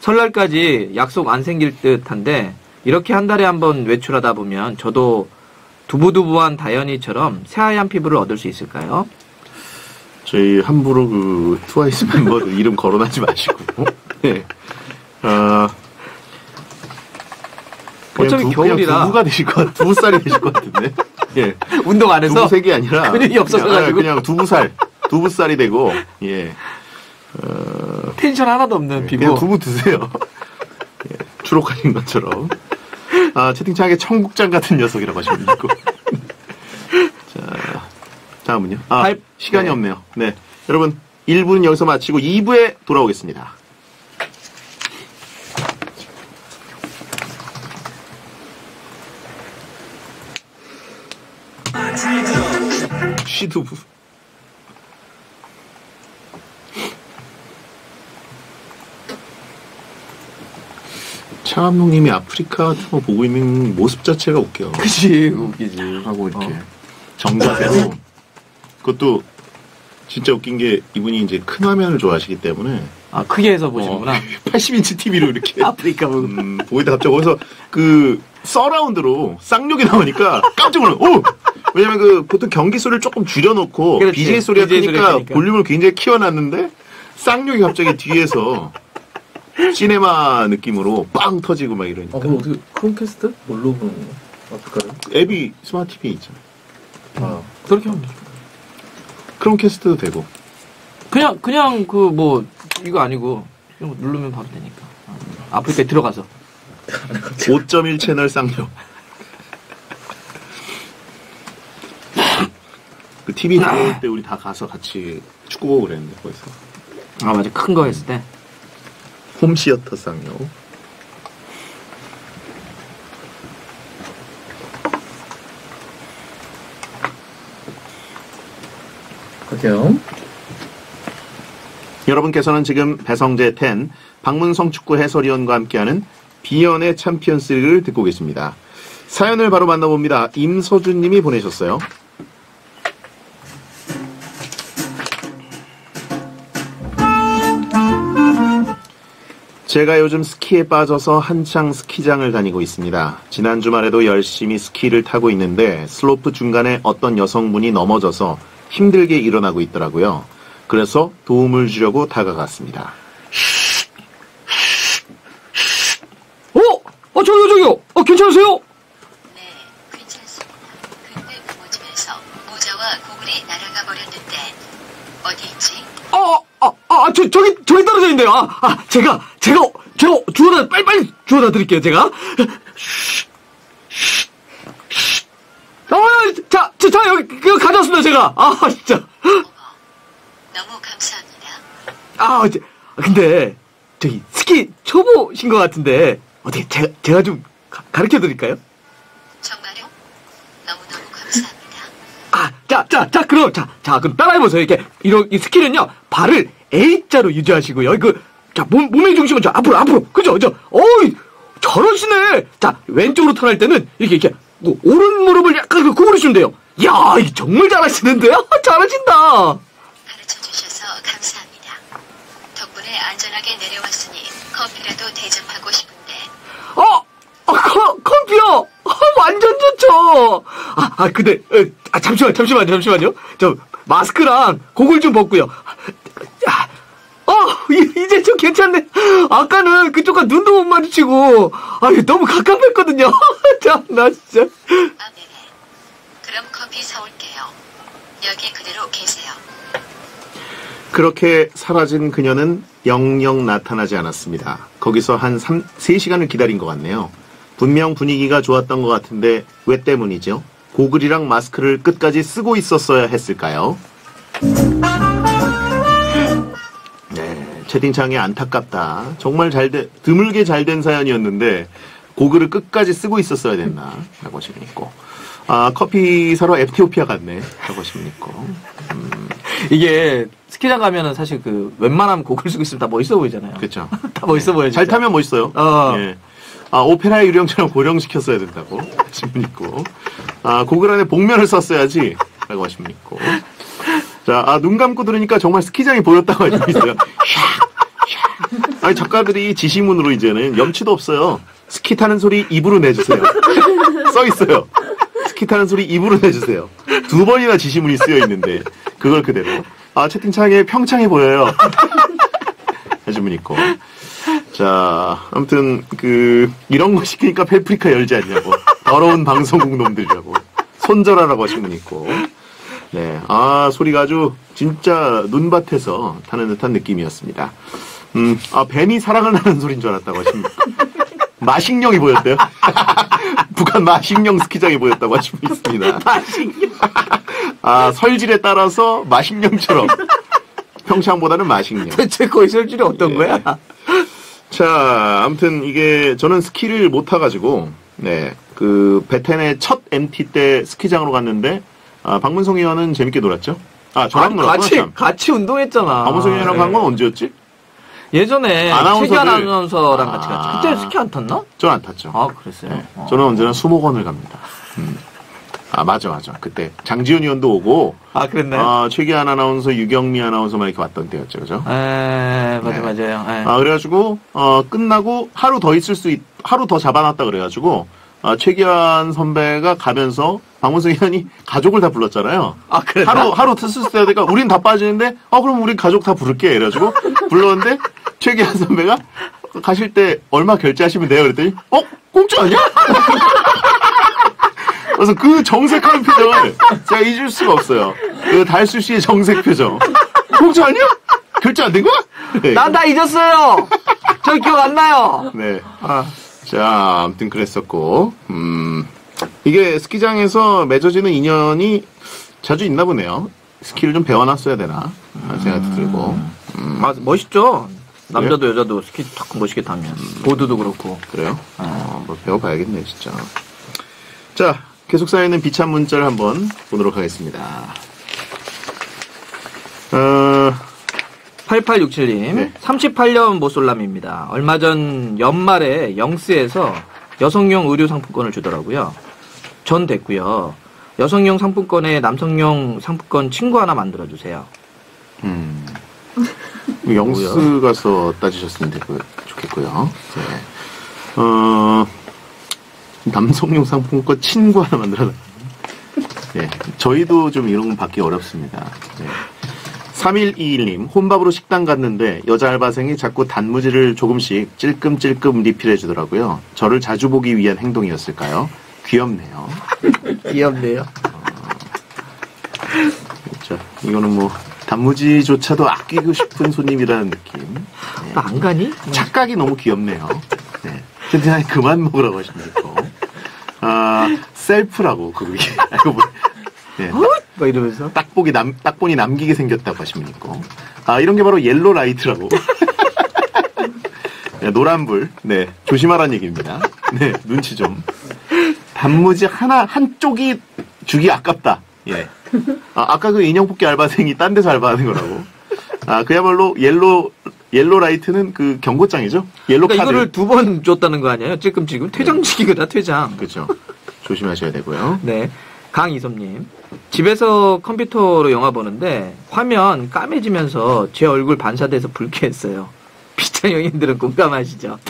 설날까지 약속 안 생길 듯 한데, 이렇게 한 달에 한 번 외출하다 보면 저도 두부두부한 다현이처럼 새하얀 피부를 얻을 수 있을까요? 저희 함부로 그 트와이스 멤버들 이름 거론하지 마시고. 네. 아, 어차피 두- 겨울이라. 두부가 되실 것 같, 두부살이 되실 것 같은데. 예. 운동 안 해서 두부색이 아니라 근육이 없어서 가지고. 그냥, 그냥 두부살, 두부살이 되고 예. 텐션 하나도 없는 피부. 그냥 두부 드세요. 예, 추록하신 것처럼. 아, 채팅창에 청국장 같은 녀석이라고 하시고. 자, 다음은요. 아, 발... 시간이 네. 없네요. 네. 여러분, 1부는 여기서 마치고 2부에 돌아오겠습니다. 아, 시두부. 차 감독님이 아프리카 거 보고 있는 모습 자체가 웃겨. 그치, 웃기지. 하고 이렇게 어. 정자세로. 그것도 진짜 웃긴 게 이분이 이제 큰 화면을 좋아하시기 때문에 아, 크게 해서 보시는구나. 80인치 TV로 이렇게 아프리카 보고. 음, 보이다 갑자기 거기서 그 서라운드로 쌍욕이 나오니까 깜짝 놀라. 오! 왜냐면 그 보통 경기 소리를 조금 줄여놓고 그렇지. BJ 소리가 BJ 소리가 크니까. 볼륨을 굉장히 키워놨는데 쌍욕이 갑자기 뒤에서 시네마 느낌으로 빵 터지고 막 이러니까 아, 그럼 어떻게, 크롬캐스트? 뭘로 보는 거? 아프리카는? 앱이 스마트 TV 있잖아요. 아, 그렇게 하면 되죠. 크롬캐스트도 되고 그냥, 그냥 그 뭐, 이거 아니고, 이거 누르면 바로 되니까. 아, 아프리카에 들어가서. 5.1 채널 쌍욕. 그 TV 들어올 때 우리 다 가서 같이 축구 보고 그랬는데 거기서 아, 맞아. 큰 거 했을 때. 홈시어터 쌍욕. 갈게요. 여러분께서는 지금 배성재 10 박문성 축구 해설위원과 함께하는 비연애 챔피언스 리그를 듣고 계십니다. 사연을 바로 만나봅니다. 임서준 님이 보내셨어요. 제가 요즘 스키에 빠져서 한창 스키장을 다니고 있습니다. 지난 주말에도 열심히 스키를 타고 있는데 슬로프 중간에 어떤 여성분이 넘어져서 힘들게 일어나고 있더라고요. 그래서 도움을 주려고 다가갔습니다. 어? 어, 저기요, 저기요! 어, 괜찮으세요? 네, 괜찮습니다. 근데 넘어지면서 모자와 고글이 날아가 버렸는데 어디 있지? 아, 아, 아, 저, 저기, 저기 떨어져 있는데요. 아, 아, 제가, 제가, 제가 주워다, 빨리, 빨리 주워다 드릴게요, 제가. 아, 자, 자, 자, 여기, 그거 가져왔습니다, 제가. 아, 진짜. 너무 감사합니다. 아, 저, 근데, 저기, 스키 초보신 것 같은데, 어떻게, 제가, 제가 좀 가, 가르쳐 드릴까요? 너무너무 감사합니다. 아, 자, 자, 자, 그럼, 자, 자, 그럼 따라해보세요. 이렇게, 이런, 이 스키는요, 발을 A자로 유지하시고요. 그, 자, 몸, 몸의 중심은 저 앞으로, 앞으로. 그죠, 저, 어이, 잘하시네. 자, 왼쪽으로 턴할 때는, 이렇게, 이렇게, 뭐, 오른 무릎을 약간 그 구부리시면 돼요. 야, 이 정말 잘하시는데요? 잘하신다. 가르쳐 주셔서 감사합니다. 덕분에 안전하게 내려왔으니 커피라도 대접하고 싶은데 어, 어, 커, 커피요. 어, 완전 좋죠. 아, 아, 근데, 어, 아, 잠시만, 잠시만요, 잠시만요. 저, 마스크랑 고글 좀 벗고요. 아, 어, 이- 이제 좀 괜찮네. 아까는 그쪽과 눈도 못 마주치고, 아, 너무 가깝했거든요. 참, 나 진짜. 아 네네. 그럼 커피 사올게요. 여기 그대로 계세요. 그렇게 사라진 그녀는 영영 나타나지 않았습니다. 거기서 한 3, 3시간을 기다린 것 같네요. 분명 분위기가 좋았던 것 같은데 왜 때문이죠? 고글이랑 마스크를 끝까지 쓰고 있었어야 했을까요? 네, 채팅창에 안타깝다. 정말 잘 돼, 드물게 잘 된 사연이었는데 고글을 끝까지 쓰고 있었어야 됐나? 라고 하시면 있고. 아, 커피 사러 에티오피아 갔네. 라고 하시면 있고. 이게, 스키장 가면은 사실 그, 웬만하면 고글 쓰고 있으면 다 멋있어 보이잖아요. 그쵸. 다 멋있어 보여요. 잘. 타면 멋있어요. 어. 예. 아, 오페라의 유령처럼 고령시켰어야 된다고 하시면 있고. 아, 고글 안에 복면을 썼어야지. 라고 하시면 있고. 자, 아, 눈 감고 들으니까 정말 스키장이 보였다고 하시면 있어요. 샥, 샥. 아니, 작가들이 지시문으로 이제는 염치도 없어요. 스키 타는 소리 입으로 내주세요. 써 있어요. 스키 타는 소리 입으로 내주세요. 두 번이나 지시문이 쓰여 있는데, 그걸 그대로. 아, 채팅창에 평창해 보여요. 해주면 있고. 자, 아무튼 그 이런 거 시키니까 배프리카 열지 않냐고. 더러운 방송국 놈들이라고. 손절하라고 하신 분 있고. 네, 아 소리가 아주 진짜 눈밭에서 타는 듯한 느낌이었습니다. 음, 아 뱀이 사랑을 하는 소리인 줄 알았다고 하십니다. 마식령이 보였대요. 북한 마식령 스키장이 보였다고 하신 분 있습니다. 마식령. 아 설질에 따라서 마식령처럼 평창보다는 마식령. 대체 거기 쓸줄이 어떤 예. 거야? 자, 아무튼 이게 저는 스키를 못 타가지고, 네, 그 베텐의 첫 MT 때 스키장으로 갔는데 아, 박문성 의원은 재밌게 놀았죠? 아, 저랑 아니, 놀았구나. 같이 참. 같이 운동했잖아. 박문성 의원이랑 네. 간건 언제였지? 예전에 아나운서들- 최기 아나운서랑 같이 갔지. 아. 그때 스키 안 탔나? 전안 탔죠. 아 그랬어요. 네. 어. 저는 언제나 수목원을 갑니다. 음. 아, 맞아, 맞아. 그때 장지훈 의원도 오고, 아 그랬나요? 아, 최기한 아나운서, 유경미 아나운서만 이렇게 왔던 때였죠, 그죠? 에 맞아 네. 맞아요. 예. 아, 그래가지고, 어, 끝나고 하루 더 있을 수, 있, 하루 더 잡아놨다 그래가지고, 아, 최기한 선배가 가면서 박문성 의원이 가족을 다 불렀잖아요. 아 그랬나? 하루, 하루 때야 되니까 우린 다 빠지는데, 어, 그럼 우리 가족 다 부를게. 이래가지고 불렀는데, 최기한 선배가 가실 때 얼마 결제하시면 돼요. 그랬더니, 어? 공짜 아니야? 그래서 그 정색하는 표정을 제가 잊을 수가 없어요. 그 달수 씨의 정색 표정. 공짜 아니야? 결제 안 된 거야? 네. 난다 잊었어요. 저 기억 안 나요. 네. 아, 자, 아무튼 그랬었고, 음, 이게 스키장에서 맺어지는 인연이 자주 있나 보네요. 스키를 좀 배워놨어야 되나, 하는 생각도 들고. 음, 아 멋있죠. 남자도 여자도 스키 탁 멋있게 타면 보드도 그렇고. 그래요? 어, 뭐 배워봐야겠네, 진짜. 자, 계속 쌓이는 비참 문자를 한번 보도록 하겠습니다. 어, 8867님, 네. 38년 모쏠남입니다. 얼마 전 연말에 영스에서 여성용 의류 상품권을 주더라고요. 전 됐고요. 여성용 상품권에 남성용 상품권 친구 하나 만들어 주세요. 음, 영스 가서 따지셨으면 되고, 좋겠고요. 네. 어, 남성용 상품권 친구 하나 만들어. 네. 저희도 좀 이런 건 받기 어렵습니다. 네. 3121님, 혼밥으로 식당 갔는데 여자 알바생이 자꾸 단무지를 조금씩 찔끔찔끔 리필해 주더라고요. 저를 자주 보기 위한 행동이었을까요? 귀엽네요. 귀엽네요. 그렇죠. 이거는 뭐, 단무지조차도 아끼고 싶은 손님이라는 느낌. 네. 나안 가니? 착각이 너무 귀엽네요. 네. 근데 그만 먹으라고 있고. 아, 셀프라고, 그게. 알고 보니. 네. 막 이러면서. 딱 보기 남, 딱 보니 남기게 생겼다고 하시면 있고. 아, 이런 게 바로 yellow light라고. 네, 노란불. 네. 조심하라는 얘기입니다. 네. 눈치 좀. 단무지 하나, 한 쪽이 주기 아깝다. 예. 아, 아까 그 인형 뽑기 알바생이 딴 데서 알바하는 거라고. 아, 그야말로 yellow, yellow light는 그 경고장이죠? yellow 그러니까 카드. 이거를 두 번 줬다는 거 아니에요? 찔끔찔끔. 퇴장시키거다, 퇴장. 그죠. 조심하셔야 되고요. 네. 강이섭님. 집에서 컴퓨터로 영화 보는데 화면 까매지면서 제 얼굴 반사돼서 불쾌했어요. 비장형인들은 공감하시죠?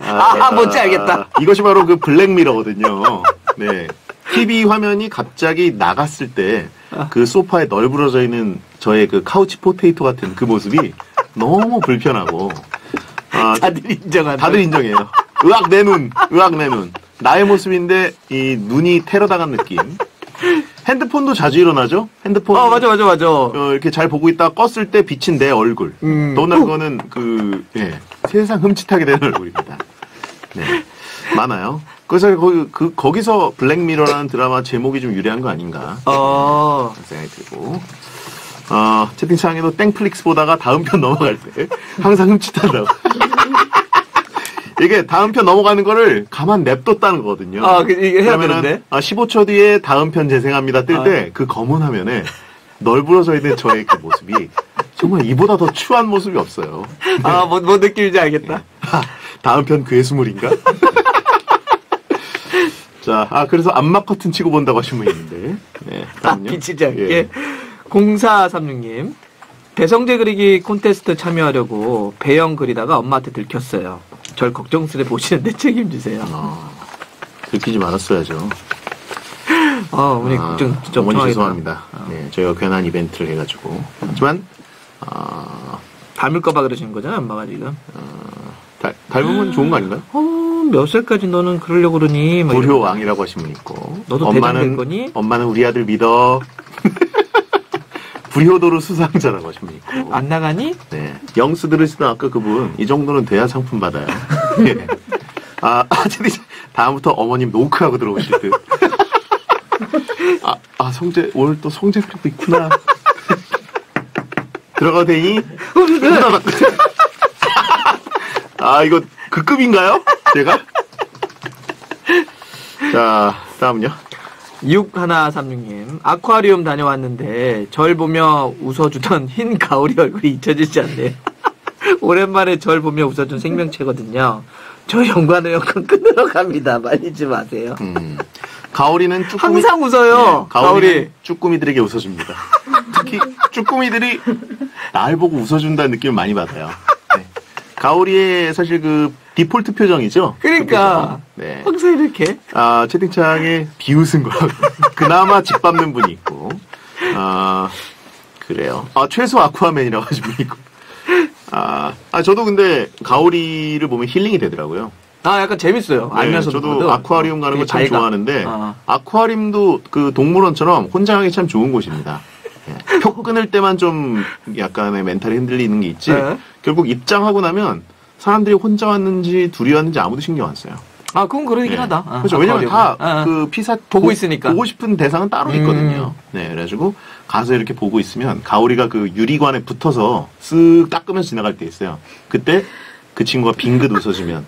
아, 뭔지 알겠다. 이것이 바로 그 블랙미러거든요. 네. TV 화면이 갑자기 나갔을 때 그 소파에 널브러져 있는 저의 그 카우치 포테이토 같은 그 모습이 너무 불편하고 아, 다들 인정한다. 다들 인정해요. 으악 내 눈, 으악 내 눈. 나의 모습인데 이 눈이 테러 당한 느낌. 핸드폰도 자주 일어나죠. 핸드폰 어, 맞아, 맞아, 맞아. 어, 이렇게 잘 보고 있다 껐을 때 비친 내 얼굴. 음. 또는 그거는 그, 예, 세상 흠칫하게 되는 얼굴입니다. 네. 많아요. 그래서 거기, 그, 거기서 블랙미러라는 드라마 제목이 좀 유래한 거 아닌가. 어, 생각이 들고. 어, 채팅창에도 땡플릭스 보다가 다음 편 넘어갈 때 항상 흠칫한다고. 이게 다음 편 넘어가는 거를 가만 냅뒀다는 거거든요. 아, 그, 이게 해야 되는데. 아, 15초 뒤에 다음 편 재생합니다 뜰 때 그 검은 화면에 널브러져 있는 저의 그 모습이 정말 이보다 더 추한 모습이 없어요. 아, 뭐, 뭐 느낌인지 알겠다. 아, 다음 편 괴수물인가? 자, 아 그래서 암막 커튼 치고 본다고 하신 분 있는데. 네, 아. 비치지 않게. 예. 0436님. 배성재 그리기 콘테스트 참여하려고 배영 그리다가 엄마한테 들켰어요. 절 걱정스레 보시는데 책임지세요. 어, 들키지 말았어야죠. 어, 어머니 아, 걱정 진짜 어머니 죄송합니다. 어. 네, 저희가 괜한 이벤트를 해가지고. 하지만, 아, 닮을까봐 그러신 거잖아, 엄마가 지금. 달, 닮으면 좋은 거 아닌가요? 어, 몇 살까지 너는 그러려고 그러니? 막 불효 이러고. 왕이라고 하신 분 있고. 너도 될 거니? 엄마는 우리 아들 믿어. 불효도로 수상자라고 하신 분 있고. 안 나가니? 네. 영수 들으시던 아까 그분, 이 정도는 돼야 상품 받아요. 예. 아, 아, 채팅 다음부터 어머님 노크하고 들어오실 듯. 아, 아, 성재, 오늘 또 성재 그립도 있구나. 들어가도 되니? 아, 이거 그 급인가요? 제가? 자, 다음요. 6136님, 아쿠아리움 다녀왔는데, 절 보며 웃어주던 흰 가오리 얼굴이 잊혀지지 않네요. 오랜만에 절 보며 웃어준 생명체거든요. 저 연관의 연관 끊으러 갑니다. 말리지 마세요. 음. 가오리는 쭈꾸미 항상 웃어요. 네, 가오리. 쭈꾸미들에게 웃어줍니다. 특히 쭈꾸미들이 날 보고 웃어준다는 느낌을 많이 받아요. 네. 가오리의 사실 그 디폴트 표정이죠. 그러니까. 그. 네. 항상 이렇게. 아, 채팅창에 비웃은 거. 그나마 짓밟는 분이 있고. 아, 그래요. 아, 최소 아쿠아맨이라고 하신 분이 있고. 아, 아, 저도 근데 가오리를 보면 힐링이 되더라고요. 아, 약간 재밌어요. 네, 알면서도. 저도. 아쿠아리움 가는 거 참. 좋아하는데 아. 아쿠아리움도 그 동물원처럼 혼자 가기 참 좋은 곳입니다. 예. 표 끊을 때만 좀 약간의 멘탈이 흔들리는 게 있지. 네. 결국 입장하고 나면 사람들이 혼자 왔는지 둘이 왔는지 아무도 신경 안 써요. 아, 그건 그러긴 네. 하다. 아, 그렇죠. 왜냐면 다 아쿠아리움은. 아, 그 피사 보고 보- 있으니까. 보고 싶은 대상은 따로 음. 있거든요. 네, 그래가지고 가서 이렇게 보고 있으면 가오리가 그 유리관에 붙어서 쓱 닦으면서 지나갈 때 있어요. 그때 그 친구가 빙긋 웃어주면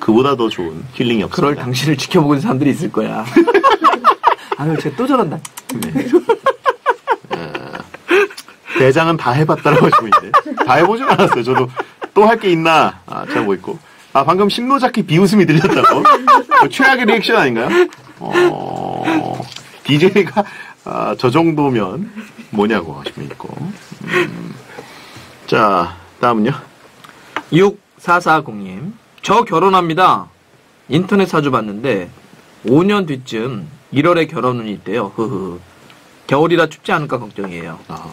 그보다 더 좋은 힐링이 없습니다. 그럴 당신을 지켜보고 있는 사람들이 있을 거야. 아유, 쟤 또 저런다. 네. 어, 대장은 다 해봤다라고 하시고 있는데 다 해보진 않았어요. 저도 또 할 게 있나 아, 찾고 있고. 아 방금 심노자키 비웃음이 들렸다고? 어, 최악의 리액션 아닌가요? 어, DJ가 아, 저 정도면 뭐냐고 하시고 있고. 음. 자 다음은요. 6440님. 저 결혼합니다. 인터넷 사주 봤는데 5년 뒤쯤 1월에 결혼운이 있대요. 흐흐. 겨울이라 춥지 않을까 걱정이에요. 아,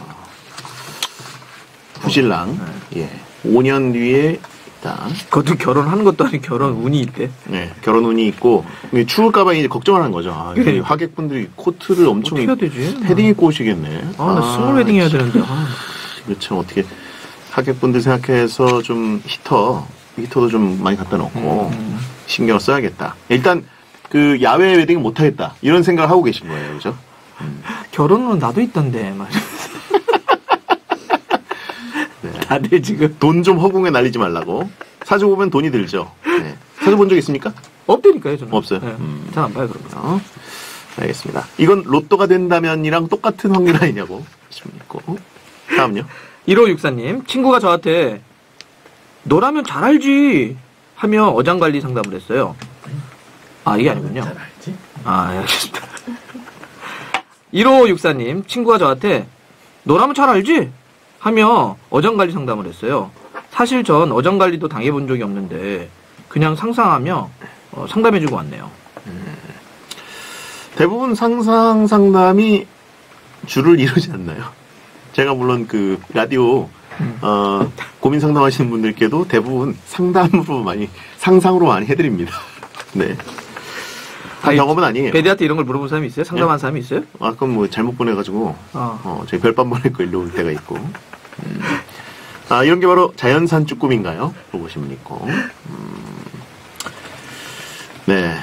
후신랑 예 5년 뒤에 일단 그것도 결혼하는 것도 아니고 결혼 운이 있대. 네, 결혼 운이 있고 이게 추울까봐 이제 걱정을 한 거죠. 아, 이게 하객분들이 코트를 엄청 어떻게 해야 되지? 패딩 입고 오시겠네. 아, 나 small wedding 해야 되는데. 아. 이거 참 어떻게 하객분들 생각해서 좀 히터 히터도 좀 많이 갖다 놓고 음. 신경 을 써야겠다. 일단 그 야외 웨딩은 못 하겠다 이런 생각을 하고 계신 거예요, 그죠? 결혼은 나도 있던데. 막. 네. 다들 지금 돈 좀 허공에 날리지 말라고. 사주 보면 돈이 들죠. 네. 사주 본 적 있습니까? 없다니까요, 저는. 없어요? 네. 음. 잘안 봐요, 그런 거. 어, 알겠습니다. 이건 로또가 된다면이랑 똑같은 확률 아니냐고 있고. 다음요. 1564님, 친구가 저한테 너라면 잘 알지 하며 어장관리 상담을 했어요. 아, 이게 아니군요. 잘 알지? 아, 예, 알겠습니다. 1564님, 친구가 저한테 너라면 잘 알지? 하며 어장관리 상담을 했어요. 사실 전 어장관리도 당해본 적이 없는데 그냥 상상하며 어, 상담해주고 왔네요. 대부분 상상 상담이 주를 이루지 않나요? 제가 물론 그 라디오 어, 고민 상담하시는 분들께도 대부분 상담으로 많이 상상으로 많이 해드립니다. 네. 다 아니, 경험은 아니에요. 베디한테 이런 걸 물어본 사람이 있어요? 상담한 사람이 있어요? 아, 그럼 뭐 잘못 보내가지고 어. 어, 저희 별밤 보낼 거 일로 올 때가 있고. 음. 아, 이런 게 바로 자연산 쭈꾸미인가요? 물어보신 분 있고. 음. 네.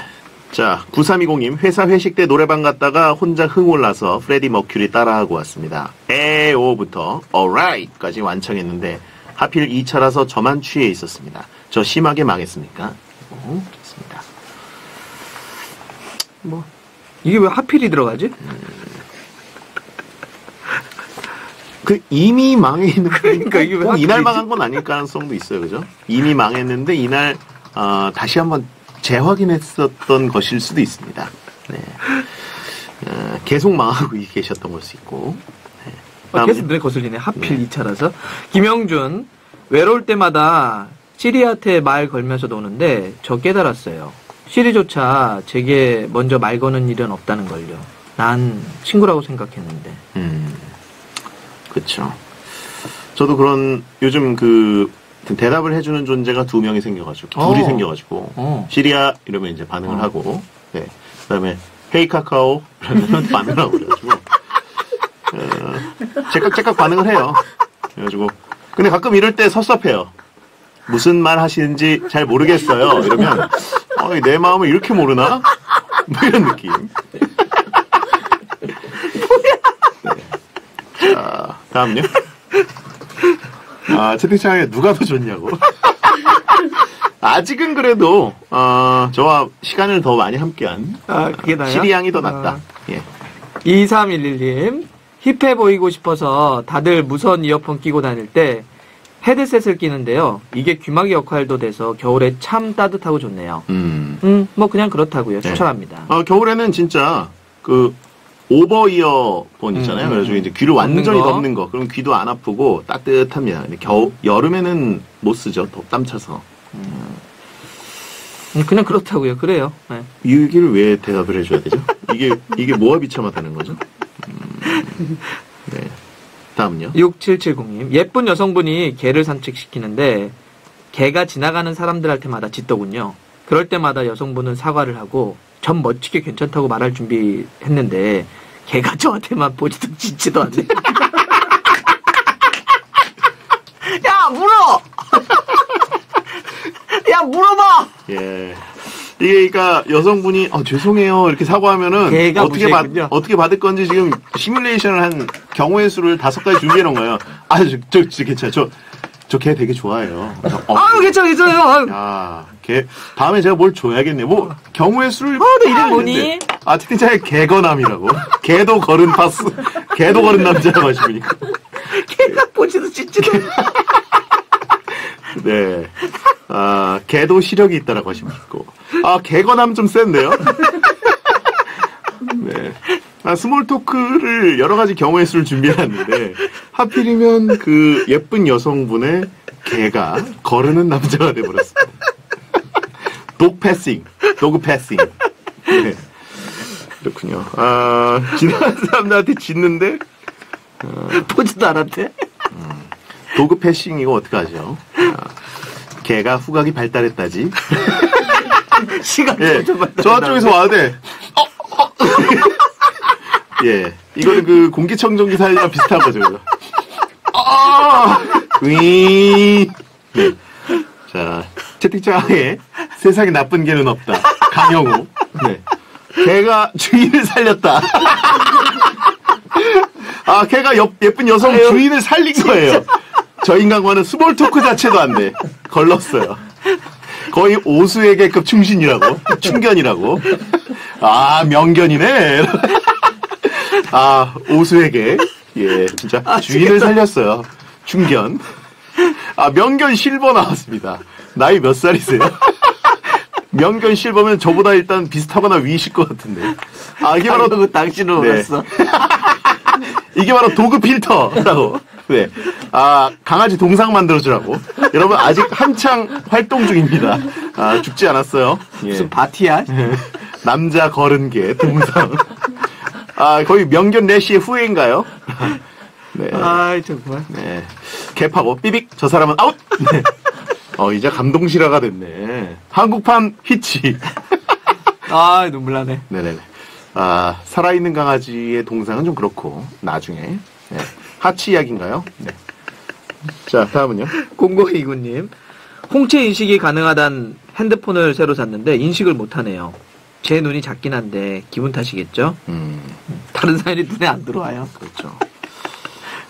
자, 9320님, 회사 회식 때 노래방 갔다가 혼자 흥 올라서 프레디 머큐리 따라하고 왔습니다. 에오부터 alright까지 완창했는데, 하필 2차라서 저만 취해 있었습니다. 저 심하게 망했습니까? 오, 좋습니다. 뭐, 이게 왜 하필이 들어가지? 그 이미 망해 있는 그러니까 이게 왜꼭 이날? 망한 건 아닐 가능성도 있어요, 그죠? 이미 망했는데 이날 어, 다시 한번 재확인했었던 것일 수도 있습니다. 네. 어, 계속 망하고 계셨던 걸 수 있고. 네. 어, 다음- 계속 눈에 거슬리네. 하필 네. 2차라서. 김영준, 외로울 때마다 시리한테 말 걸면서 노는데 저 깨달았어요. 시리조차 제게 먼저 말 거는 일은 없다는 걸요. 난 친구라고 생각했는데. 음, 그쵸. 저도 그런 요즘 그 대답을 해주는 존재가 두 명이 생겨가지고 둘이 어. 생겨가지고 어. 시리아 이러면 이제 반응을 어. 하고 네 그다음에 헤이 카카오 이러면 반응을 하고 그래가지고 어, 제깍제깍 반응을 해요. 그래가지고 근데 가끔 이럴 때 섭섭해요. 무슨 말 하시는지 잘 모르겠어요. 이러면 어, 내 마음을 이렇게 모르나? 뭐 이런 느낌. 네. 자, 다음요. 아, 채팅창에 누가 더 좋냐고. 아직은 그래도 어, 저와 시간을 더 많이 함께한 아, 그게 나야? 시리 양이 더 낫다. 아. 예. 2311님, hip해 보이고 싶어서 다들 무선 이어폰 끼고 다닐 때 헤드셋을 끼는데요. 이게 귀마개 역할도 돼서 겨울에 참 따뜻하고 좋네요. 음. 음, 뭐 그냥 그렇다고요. 네. 추천합니다. 어, 겨울에는 진짜 그 over 이어폰 있잖아요. 음, 그래가지고 음. 이제 귀를 완전히 덮는 거. 덮는 거. 그럼 귀도 안 아프고 따뜻합니다. 근데 겨우 여름에는 못 쓰죠. 더 땀 차서. 음, 그냥 그렇다고요. 그래요. 네. 이 얘기를 왜 대답을 해줘야 되죠? 이게 이게 뭐가 비참하다는 거죠? 음, 네. 다음요. 6770님, 예쁜 여성분이 개를 산책시키는데 개가 지나가는 사람들한테마다 짖더군요. 그럴 때마다 여성분은 사과를 하고 전 멋지게 괜찮다고 말할 준비했는데 개가 저한테만 보지도 짖지도 않네. 야 물어! 야 물어봐! 예. 이게 그러니까 여성분이 어, 죄송해요 이렇게 사과하면은 걔가 어떻게 받. 어떻게 받을 건지 지금 시뮬레이션을 한 경우의 수를 다섯 가지 준비해 놓은 거예요. 아저 저, 저 괜찮아 저 저 걔 되게 좋아해요. 그래서, 어, 아유 괜찮아 괜찮아요. 아유. 야, 걔 다음에 제가 뭘 줘야겠네. 뭐 경우의 수를 어, 너 이름 다 뭐니? 아 채팅창에 개거남이라고. 개도 거른 파스. 개도 거른 남자라고 하시니까. 개가 보지도 짖지도 않 네. 네. 아, 개도 시력이 있다라고 하시면 있고. 아, 개거남 좀 센데요? 네. 아, small talk를 여러 가지 경우의 수를 준비해놨는데, 하필이면 그 예쁜 여성분의 개가 거르는 남자가 돼버렸습니다. dog passing. dog passing. 네. 그렇군요. 아, 지나가는 사람들한테 짖는데, 보지도 않았대. 도그 패싱 이거 어떡하죠? 아, 개가 후각이 발달했다지. 시간 예, 좀저 쪽에서 와야 돼. 어, 어. 예, 이거는 그 공기청정기 사연이랑 비슷한 거죠. 이거. 아, 위. 네. 자, 채팅창에 세상에 나쁜 개는 없다. 강형욱. 네. 개가 주인을 살렸다. 아, 개가 여- 예쁜 여성 주인을 살린 거예요. 저 인간과는 small talk 자체도 안 돼. 걸렀어요. 거의 오수의 개급 충신이라고. 충견이라고. 아, 명견이네. 아, 오수의 개. 예, 진짜 주인을 살렸어요. 충견. 아, 명견 실버 나왔습니다. 나이 몇 살이세요? 명견 실버면 저보다 일단 비슷하거나 위이실 것 같은데. 아, 이게 바로 그 당신으로 네. 이게 바로 도그 필터라고. 네. 아, 강아지 동상 만들어주라고. 여러분, 아직 한창 활동 중입니다. 아, 죽지 않았어요. 예. 무슨 바티야? 남자 걸은 개, 동상. 아, 거의 명견 래시의 후예인가요? 네. 아이 정말. 네. 갭하고, 삐빅, 저 사람은 아웃! 네. 어, 이제 감동 실화가 됐네. 한국판 하치. 아 눈물 나네. 네네네. 아, 살아있는 강아지의 동상은 좀 그렇고, 나중에. 네. 하치 이야기인가요? 네. 자, 다음은요. 0029님. 홍채 인식이 가능하단 핸드폰을 새로 샀는데 인식을 못하네요. 제 눈이 작긴 한데 기분 탓이겠죠? 음, 다른 사연이 눈에 안 들어와요. 그렇죠.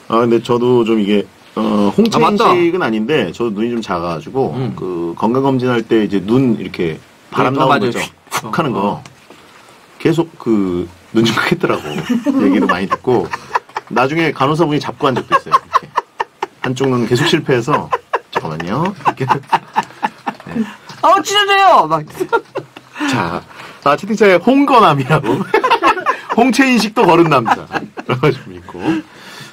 아, 근데 저도 좀 이게, 어, 홍채 아. 인식은 아닌데, 저도 눈이 좀 작아가지고, 음. 그, 건강 검진할 때 이제 눈 이렇게 바람 네, 나오는. 거죠. 휙, 훅 어, 하는 거. 어. 계속 그, 눈 좀 크겠더라고. 얘기도 많이 듣고, 나중에 간호사분이 잡고 한 적도 있어요. 이렇게. 한쪽 눈 계속 실패해서, 잠깐만요. 이렇게. 어 찢어져요. 막 자, 아, 채팅창에 홍건남이라고. 홍채 인식도 거른 남자. 좀 있고.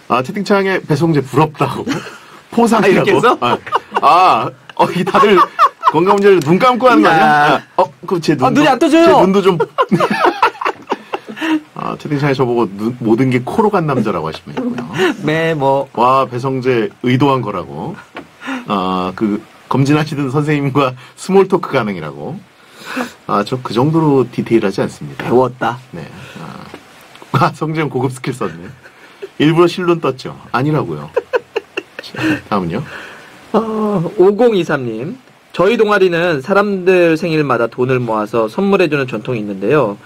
아, 채팅창에 배성재 부럽다고. 포상이라고. 아? 아, 아, 어, 이 다들 건강 문제를 눈 감고 하는 거 아니야? 야. 아, 어, 그럼 제 눈도. 아, 눈이 안 떠져요. 제 눈도 좀. 아, 채팅창에 저보고 눈- 모든 게 코로 간 남자라고 하시면 있고요. 메모. 와, 배성재 의도한 거라고. 아, 그, 검진하시던 선생님과 small talk 가능이라고. 아, 저 그 정도로 디테일하지 않습니다. 배웠다. 네. 아, 아 성재형 고급 스킬 썼네. 일부러 실눈 떴죠. 아니라고요. 자, 다음은요. 어, 5023님. 저희 동아리는 사람들 생일마다 돈을 모아서 선물해주는 전통이 있는데요.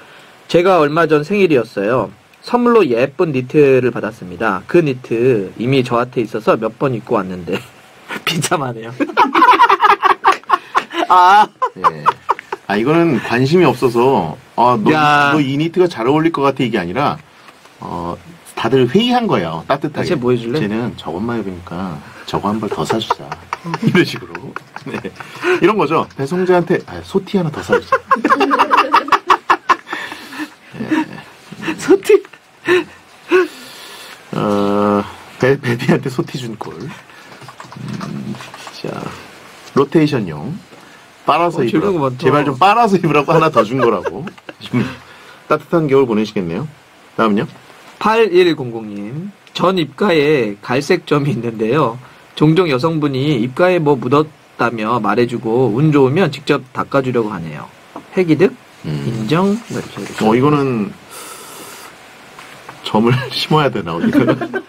제가 얼마 전 생일이었어요. 선물로 예쁜 니트를 받았습니다. 그 니트 이미 저한테 있어서 몇 번 입고 왔는데 비참하네요. 아, 예. 아, 이거는 관심이 없어서, 아, 너, 야. 너이 니트가 잘 어울릴 것 같아, 이게 아니라, 어, 다들 회의한 거예요. 따뜻하게. 쟤뭐 해줄래? 쟤는 저것만 입으니까 저거 한 벌 더 사주자. 이런 식으로. 네. 이런 거죠. 배송재한테, 아, 소티 하나 더 사주자. 소티. 어, 베, 베비한테 소티 준 꼴. 음, 자, 로테이션용. 빨아서 어, 입으라고. 제발 좀 빨아서 입으라고 하나 더 준 거라고. 좀 따뜻한 겨울 보내시겠네요. 다음은요? 8100님. 전 입가에 갈색 점이 있는데요. 종종 여성분이 입가에 뭐 묻었다며 말해주고 운 좋으면 직접 닦아주려고 하네요. 해기득? 인정? 네, 이렇게 이렇게. 어, 이거는 점을 심어야 되나, 어디는.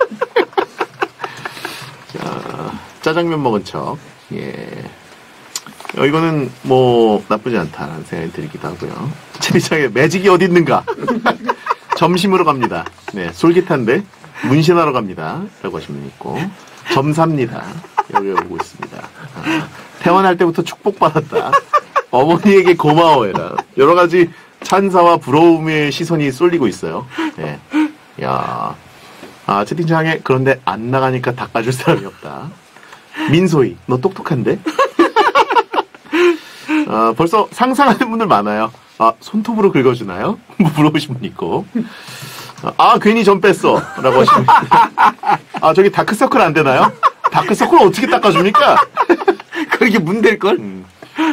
자, 짜장면 먹은 척. 예. 어, 이거는 뭐 나쁘지 않다라는 생각이 들기도 하고요. 채비창에 매직이 어디 있는가? 점심으로 갑니다. 네, 솔깃한데 문신하러 갑니다. 라고 하시면 있고 점삽니다. 여기 오고 있습니다. 아, 태어날 때부터 축복받았다. 어머니에게 고마워해라. 여러 가지 찬사와 부러움의 시선이 쏠리고 있어요. 네. 야, 아 채팅창에 그런데 안 나가니까 닦아줄 사람이 없다. 민소희, 너 똑똑한데? 아, 벌써 상상하는 분들 많아요. 아, 손톱으로 긁어주나요? 뭐 물어보신 분 있고. 아, 괜히 점 뺐어. 라고 하시면. 아, 저기 다크서클 안 되나요? 다크서클 어떻게 닦아줍니까? 그렇게 문댈걸? 음.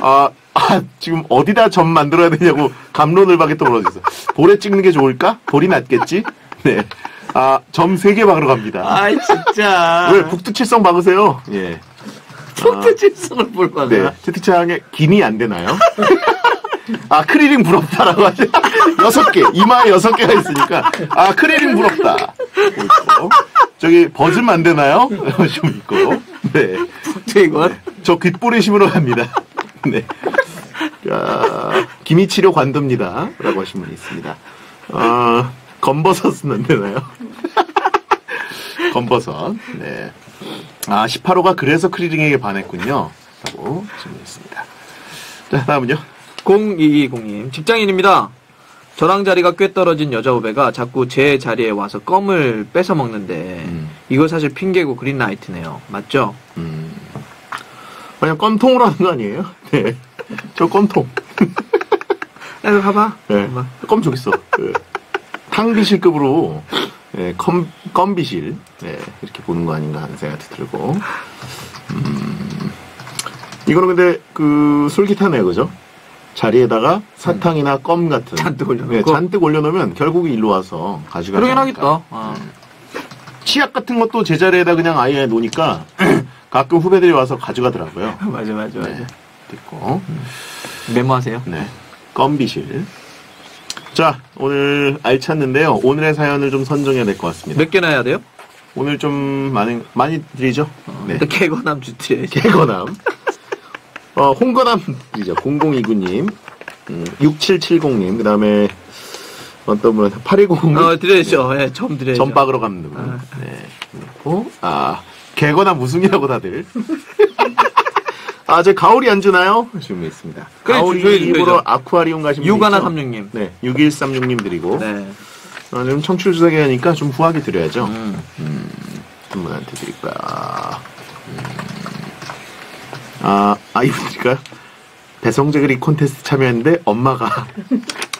아, 아, 지금 어디다 점 만들어야 되냐고 갑론을박에 또 물어주세요. 볼에 찍는 게 좋을까? 볼이 낫겠지? 네. 아, 점세개 박으러 갑니다. 아이, 진짜. 왜 북두칠성 박으세요? 예. 북두칠성을 볼 거야. 네. 채팅창에 기미 안 되나요? 아, 크리링 부럽다라고 하죠. 여섯 개. 이마에 여섯 개가 있으니까. 아, 크리링 부럽다. 있고. 저기, 버즘 안 되나요? 좀 있고. 네. 폭트 이건? 저 귓볼에 심으러 갑니다. 네. 자, 기미치료 관두입니다. 라고 하신 분이 있습니다. 어, 검버섯은 안 되나요? 검버섯. 네. 아, 18호가 그래서 크리링에게 반했군요. 라고 질문했습니다. 자, 다음은요. 0220님. 직장인입니다. 저랑 자리가 꽤 떨어진 여자 후배가 자꾸 제 자리에 와서 껌을 뺏어 먹는데 음. 이거 사실 핑계고 그린라이트네요. 맞죠? 음. 그냥 껌통으로 하는 거 아니에요? 네. 저 껌통. 야, 이거 봐봐. 네. 봐봐. 껌 저기 있어. 그, 탕비실급으로 네, 껌, 껌비실 네, 이렇게 보는 거 아닌가 하는 생각이 들고 음, 이거는 근데 그 솔깃하네요, 그죠? 자리에다가 사탕이나 껌 같은 잔뜩 올려놓고. 네, 잔뜩 올려놓으면 결국 일로 와서 가져가지 그러긴. 하겠다. 아. 치약 같은 것도 제자리에다 그냥 아예 놓으니까 가끔 후배들이 와서 가져가더라고요. 맞아, 맞아, 맞아. 네, 됐고 메모하세요. 네. 껌비실. 자, 오늘 알찼는데요. 오늘의 사연을 좀 선정해야 될 것 같습니다. 몇 개나 해야 돼요? 오늘 좀 많은, 많이 드리죠? 네. 일단 개거남 주트에. 개거남. 어, 홍거남 드리죠. 0029님. 음, 6770님. 그 다음에 어떤 분은 8290님. 어, 드려야죠. 예, 점 드려야죠. 전박으로 가는 분. 아. 네. 그리고, 아, 개거남 우승이라고 다들. 아, 저 가오리 안 주나요? 질문 있습니다. 그래, 가오리 줘야죠. 입으로 아쿠아리움 가신 분. 육하나 있죠? 삼육님. 네, 6136님 드리고. 네. 아, 좀 청취율 조사기 하니까 좀 후하게 드려야죠. 음. 한 분한테 드릴까요? 음. 아, 아, 이분 드릴까요? 배성재 그리 콘테스트 참여했는데 엄마가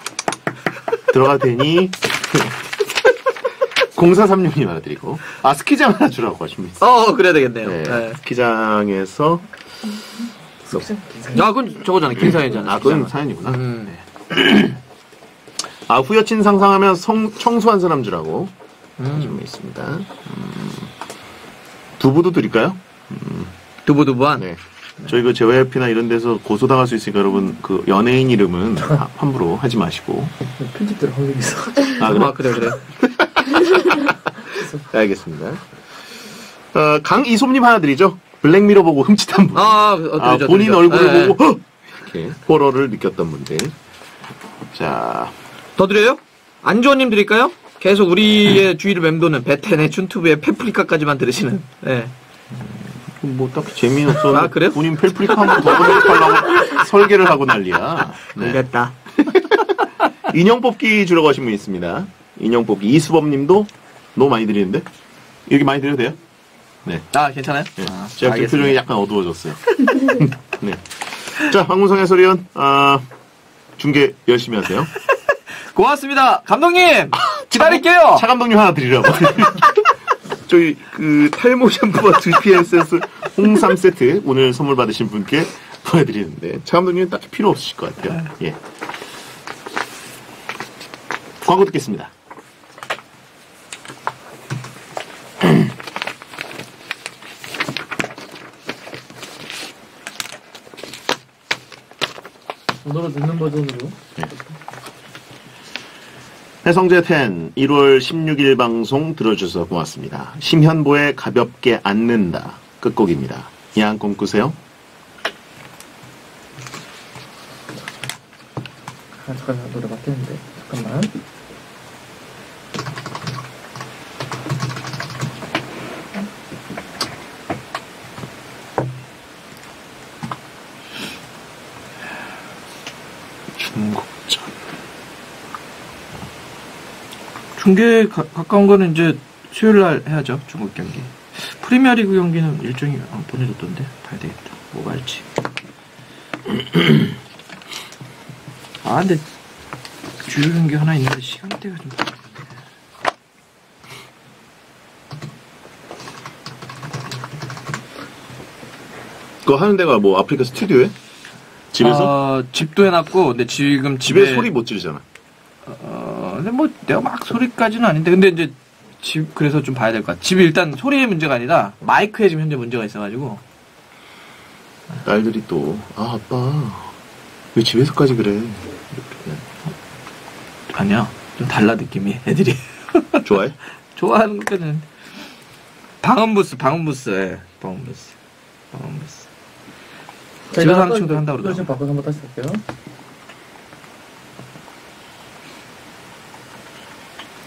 들어가 되니 0436님 하나 드리고 아 스키장 하나 주라고 하십니다. 어, 그래야 되겠네요. 네, 네. 스키장에서 야, 그건 저거잖아. 김사연이잖아. 아, 그건 사연이구나. 음. 네. 아, 후여친 상상하면 성, 청소한 사람 주라고 음. 좀 있습니다. 음, 두부도 드릴까요? 두부두부한. 네. 저희 그 JYP나 이런 데서 고소당할 수 있으니까 여러분 그 연예인 이름은 하- 함부로 하지 마시고. 편집대로 하고 있어. 아, 아, 그래? 그래, 그래. 네, 알겠습니다. 어, 강이솜님 하나 드리죠. 블랙미러 보고 흠칫한 분. 아, 어, 드리죠, 아, 본인 드리죠. 얼굴을 네. 보고 헉! 이렇게 호러를 느꼈던 분들. 자, 더 드려요? 안주원님 드릴까요? 계속 우리의 주위를 맴도는 베텐의 춘투브의 페프리카까지만 들으시는. 네. 뭐 딱히 재미없어. 아, 그래요? 본인 펠프리카 한번 더 보내달라고 설계를 하고 난리야. 네. 걸렸다. 인형 뽑기 주러 가신 분 있습니다. 인형 뽑기 이수범 님도 너무 많이 드리는데? 이렇게 많이 드려도 돼요? 네. 아, 괜찮아요? 네. 아, 제가 그 알겠습니다. 표정이 약간 어두워졌어요. 네. 자, 황문성 해설위원, 아, 중계 열심히 하세요. 고맙습니다. 감독님! 기다릴게요! 차 감독님 하나 드리라고. 저희 그 탈모 샴푸와 두피 에센스 홍삼 세트 오늘 선물 받으신 분께 보내드리는데 차 감독님은 딱히 필요 없으실 것 같아요. 예. 광고 듣겠습니다. 오늘은 듣는 버전으로. 해성제 10 1월 16일 방송 들어주셔서 고맙습니다. 심현보의 가볍게 앉는다 끝곡입니다. 야한 꿈 꾸세요. 아, 잠깐, 만 노래 바뀌었는데. 잠깐만. 중계 가, 가까운 거는 이제 수요일 날 해야죠. 중국 경기. 프리미어리그 경기는 일정이 안 보내줬던데. 봐야 되겠다. 뭐가 할지. 아, 근데 주요 경기 하나 있는데 시간대가 좀. 그거 하는 데가 뭐 아프리카 스튜디오에? 집에서? 어, 집도 해놨고, 근데 지금 집에 집에 소리 못 지르잖아. 어, 근데 뭐 내가 막 소리까지는 아닌데, 근데 이제 집 그래서 좀 봐야 될 것 같아. 집이 일단 소리의 문제가 아니라 마이크에 지금 현재 문제가 있어가지고. 딸들이 또, 아, 아빠. 왜 집에서까지 그래? 이렇게. 아니야. 좀 달라 느낌이 애들이 좋아해? 좋아하는 것까지는 방음 부스 방음 부스 예. 방음 부스 방음 부스 하는 친구들 한다고 좀 그러더라고 바꿔서 한번 다시 할게요.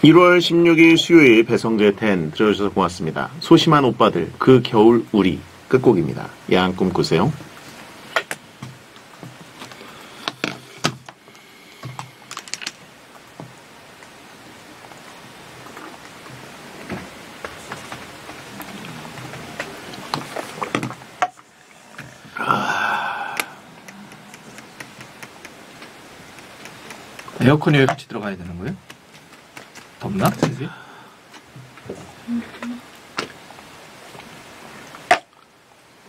1월 16일 수요일 배성재 10 들어주셔서 고맙습니다. 소심한 오빠들, 그 겨울 우리 끝곡입니다. 야한 꿈 꾸세요. 에어컨이 왜 같이 들어가야 되는 거예요? 덥나? 집이?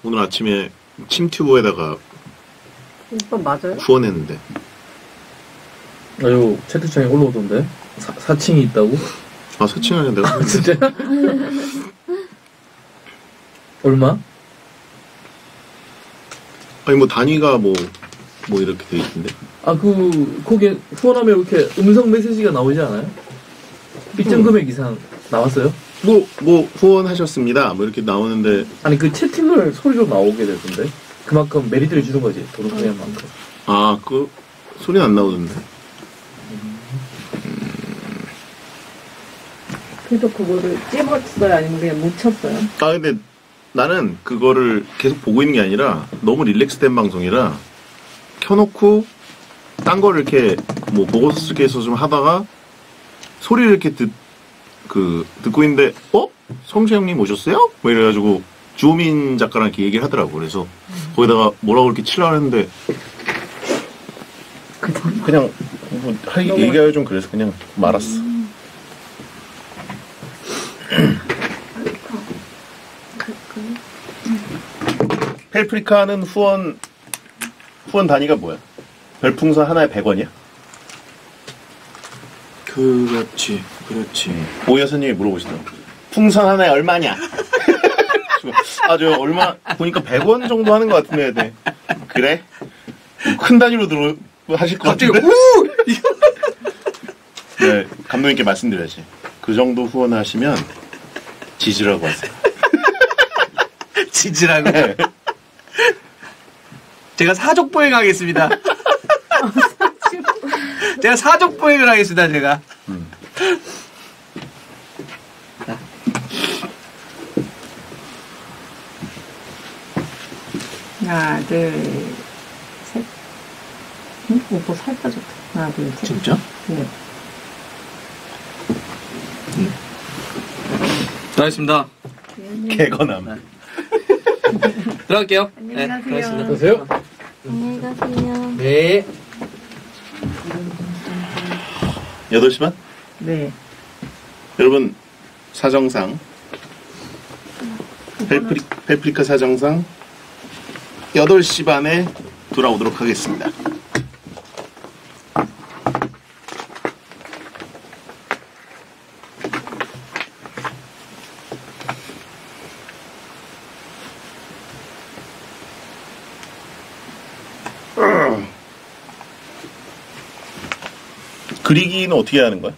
오늘 아침에 침튜브에다가 오빠 맞아요? 후원했는데 아유, 채팅창에 올라오던데. 사, 4층이 있다고? 아 사칭하냐 내가 진짜? 얼마? 아니 뭐 단위가 뭐 뭐 이렇게 돼 있던데 아, 그, 거기에 후원하면 이렇게 음성 메시지가 나오지 않아요? 일정 금액 이상 나왔어요? 뭐 뭐 후원하셨습니다 뭐 이렇게 나오는데 아니, 그 채팅을 소리로 나오게 되던데. 그만큼 메리트를 주는 거지. 돈 금액 만큼. 아 그 소리는 안 나오던데 그래서 그거를 찝었어요? 아니면 그냥 묻혔어요? 아 근데 나는 그거를 계속 보고 있는 게 아니라 너무 릴렉스된 방송이라 켜놓고 딴 거를 이렇게 뭐 보고서 쓰기 해서 좀 하다가 소리를 이렇게 듣, 그, 듣고 있는데, 어? 성재 형님 오셨어요? 뭐 이래가지고 주호민 작가랑 이렇게 얘기를 하더라고. 그래서 거기다가 뭐라고 이렇게 치려고 했는데 그냥 뭐 할- 얘기하기 좀 그래서 그냥 말았어. 펠프리카는 후원 후원 단위가 뭐야? 별풍선 하나에 100원이야? 그렇지 그렇지 오 여사님이 물어보시더라고. 풍선 하나에 얼마냐? 아, 저 얼마, 보니까 100원 정도 하는 것 같은데, 네. 그래? 큰 단위로 들어, 하실 것 갑자기 같은데? 우! 네, 감독님께 말씀드려야지. 그 정도 후원하시면 지지라고 하세요. 지지라고 네. 제가 사족 보행 하겠습니다 제가 사족 보행을 하겠습니다 제가 하나, 둘, 셋. 응? 오빠 살 빠졌다. 하나, 둘, 셋. 진짜? 네. 들어가겠습니다. 개건함. 들어갈게요. 안녕히 가세요. 들어가겠습니다. 보세요. 안녕히 가세요. 네. 8시 반? 네. 여러분, 사정상. 펠프리, 펠프리카 사정상 8시 반에 돌아오도록 하겠습니다. 그리기는 어떻게 하는 거야?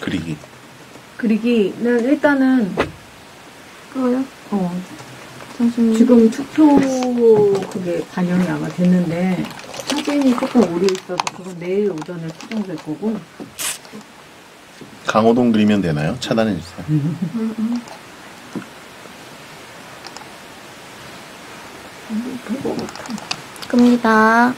그리기. 그리기는 일단은, 그거요? 어, 잠시만요. 지금 투표 그게 반영이 아마 됐는데, 사진이 조금 오류 있어서 그건 내일 오전에 수정될 거고, 강호동 그리면 되나요? 차단해 주세요. 겁니다.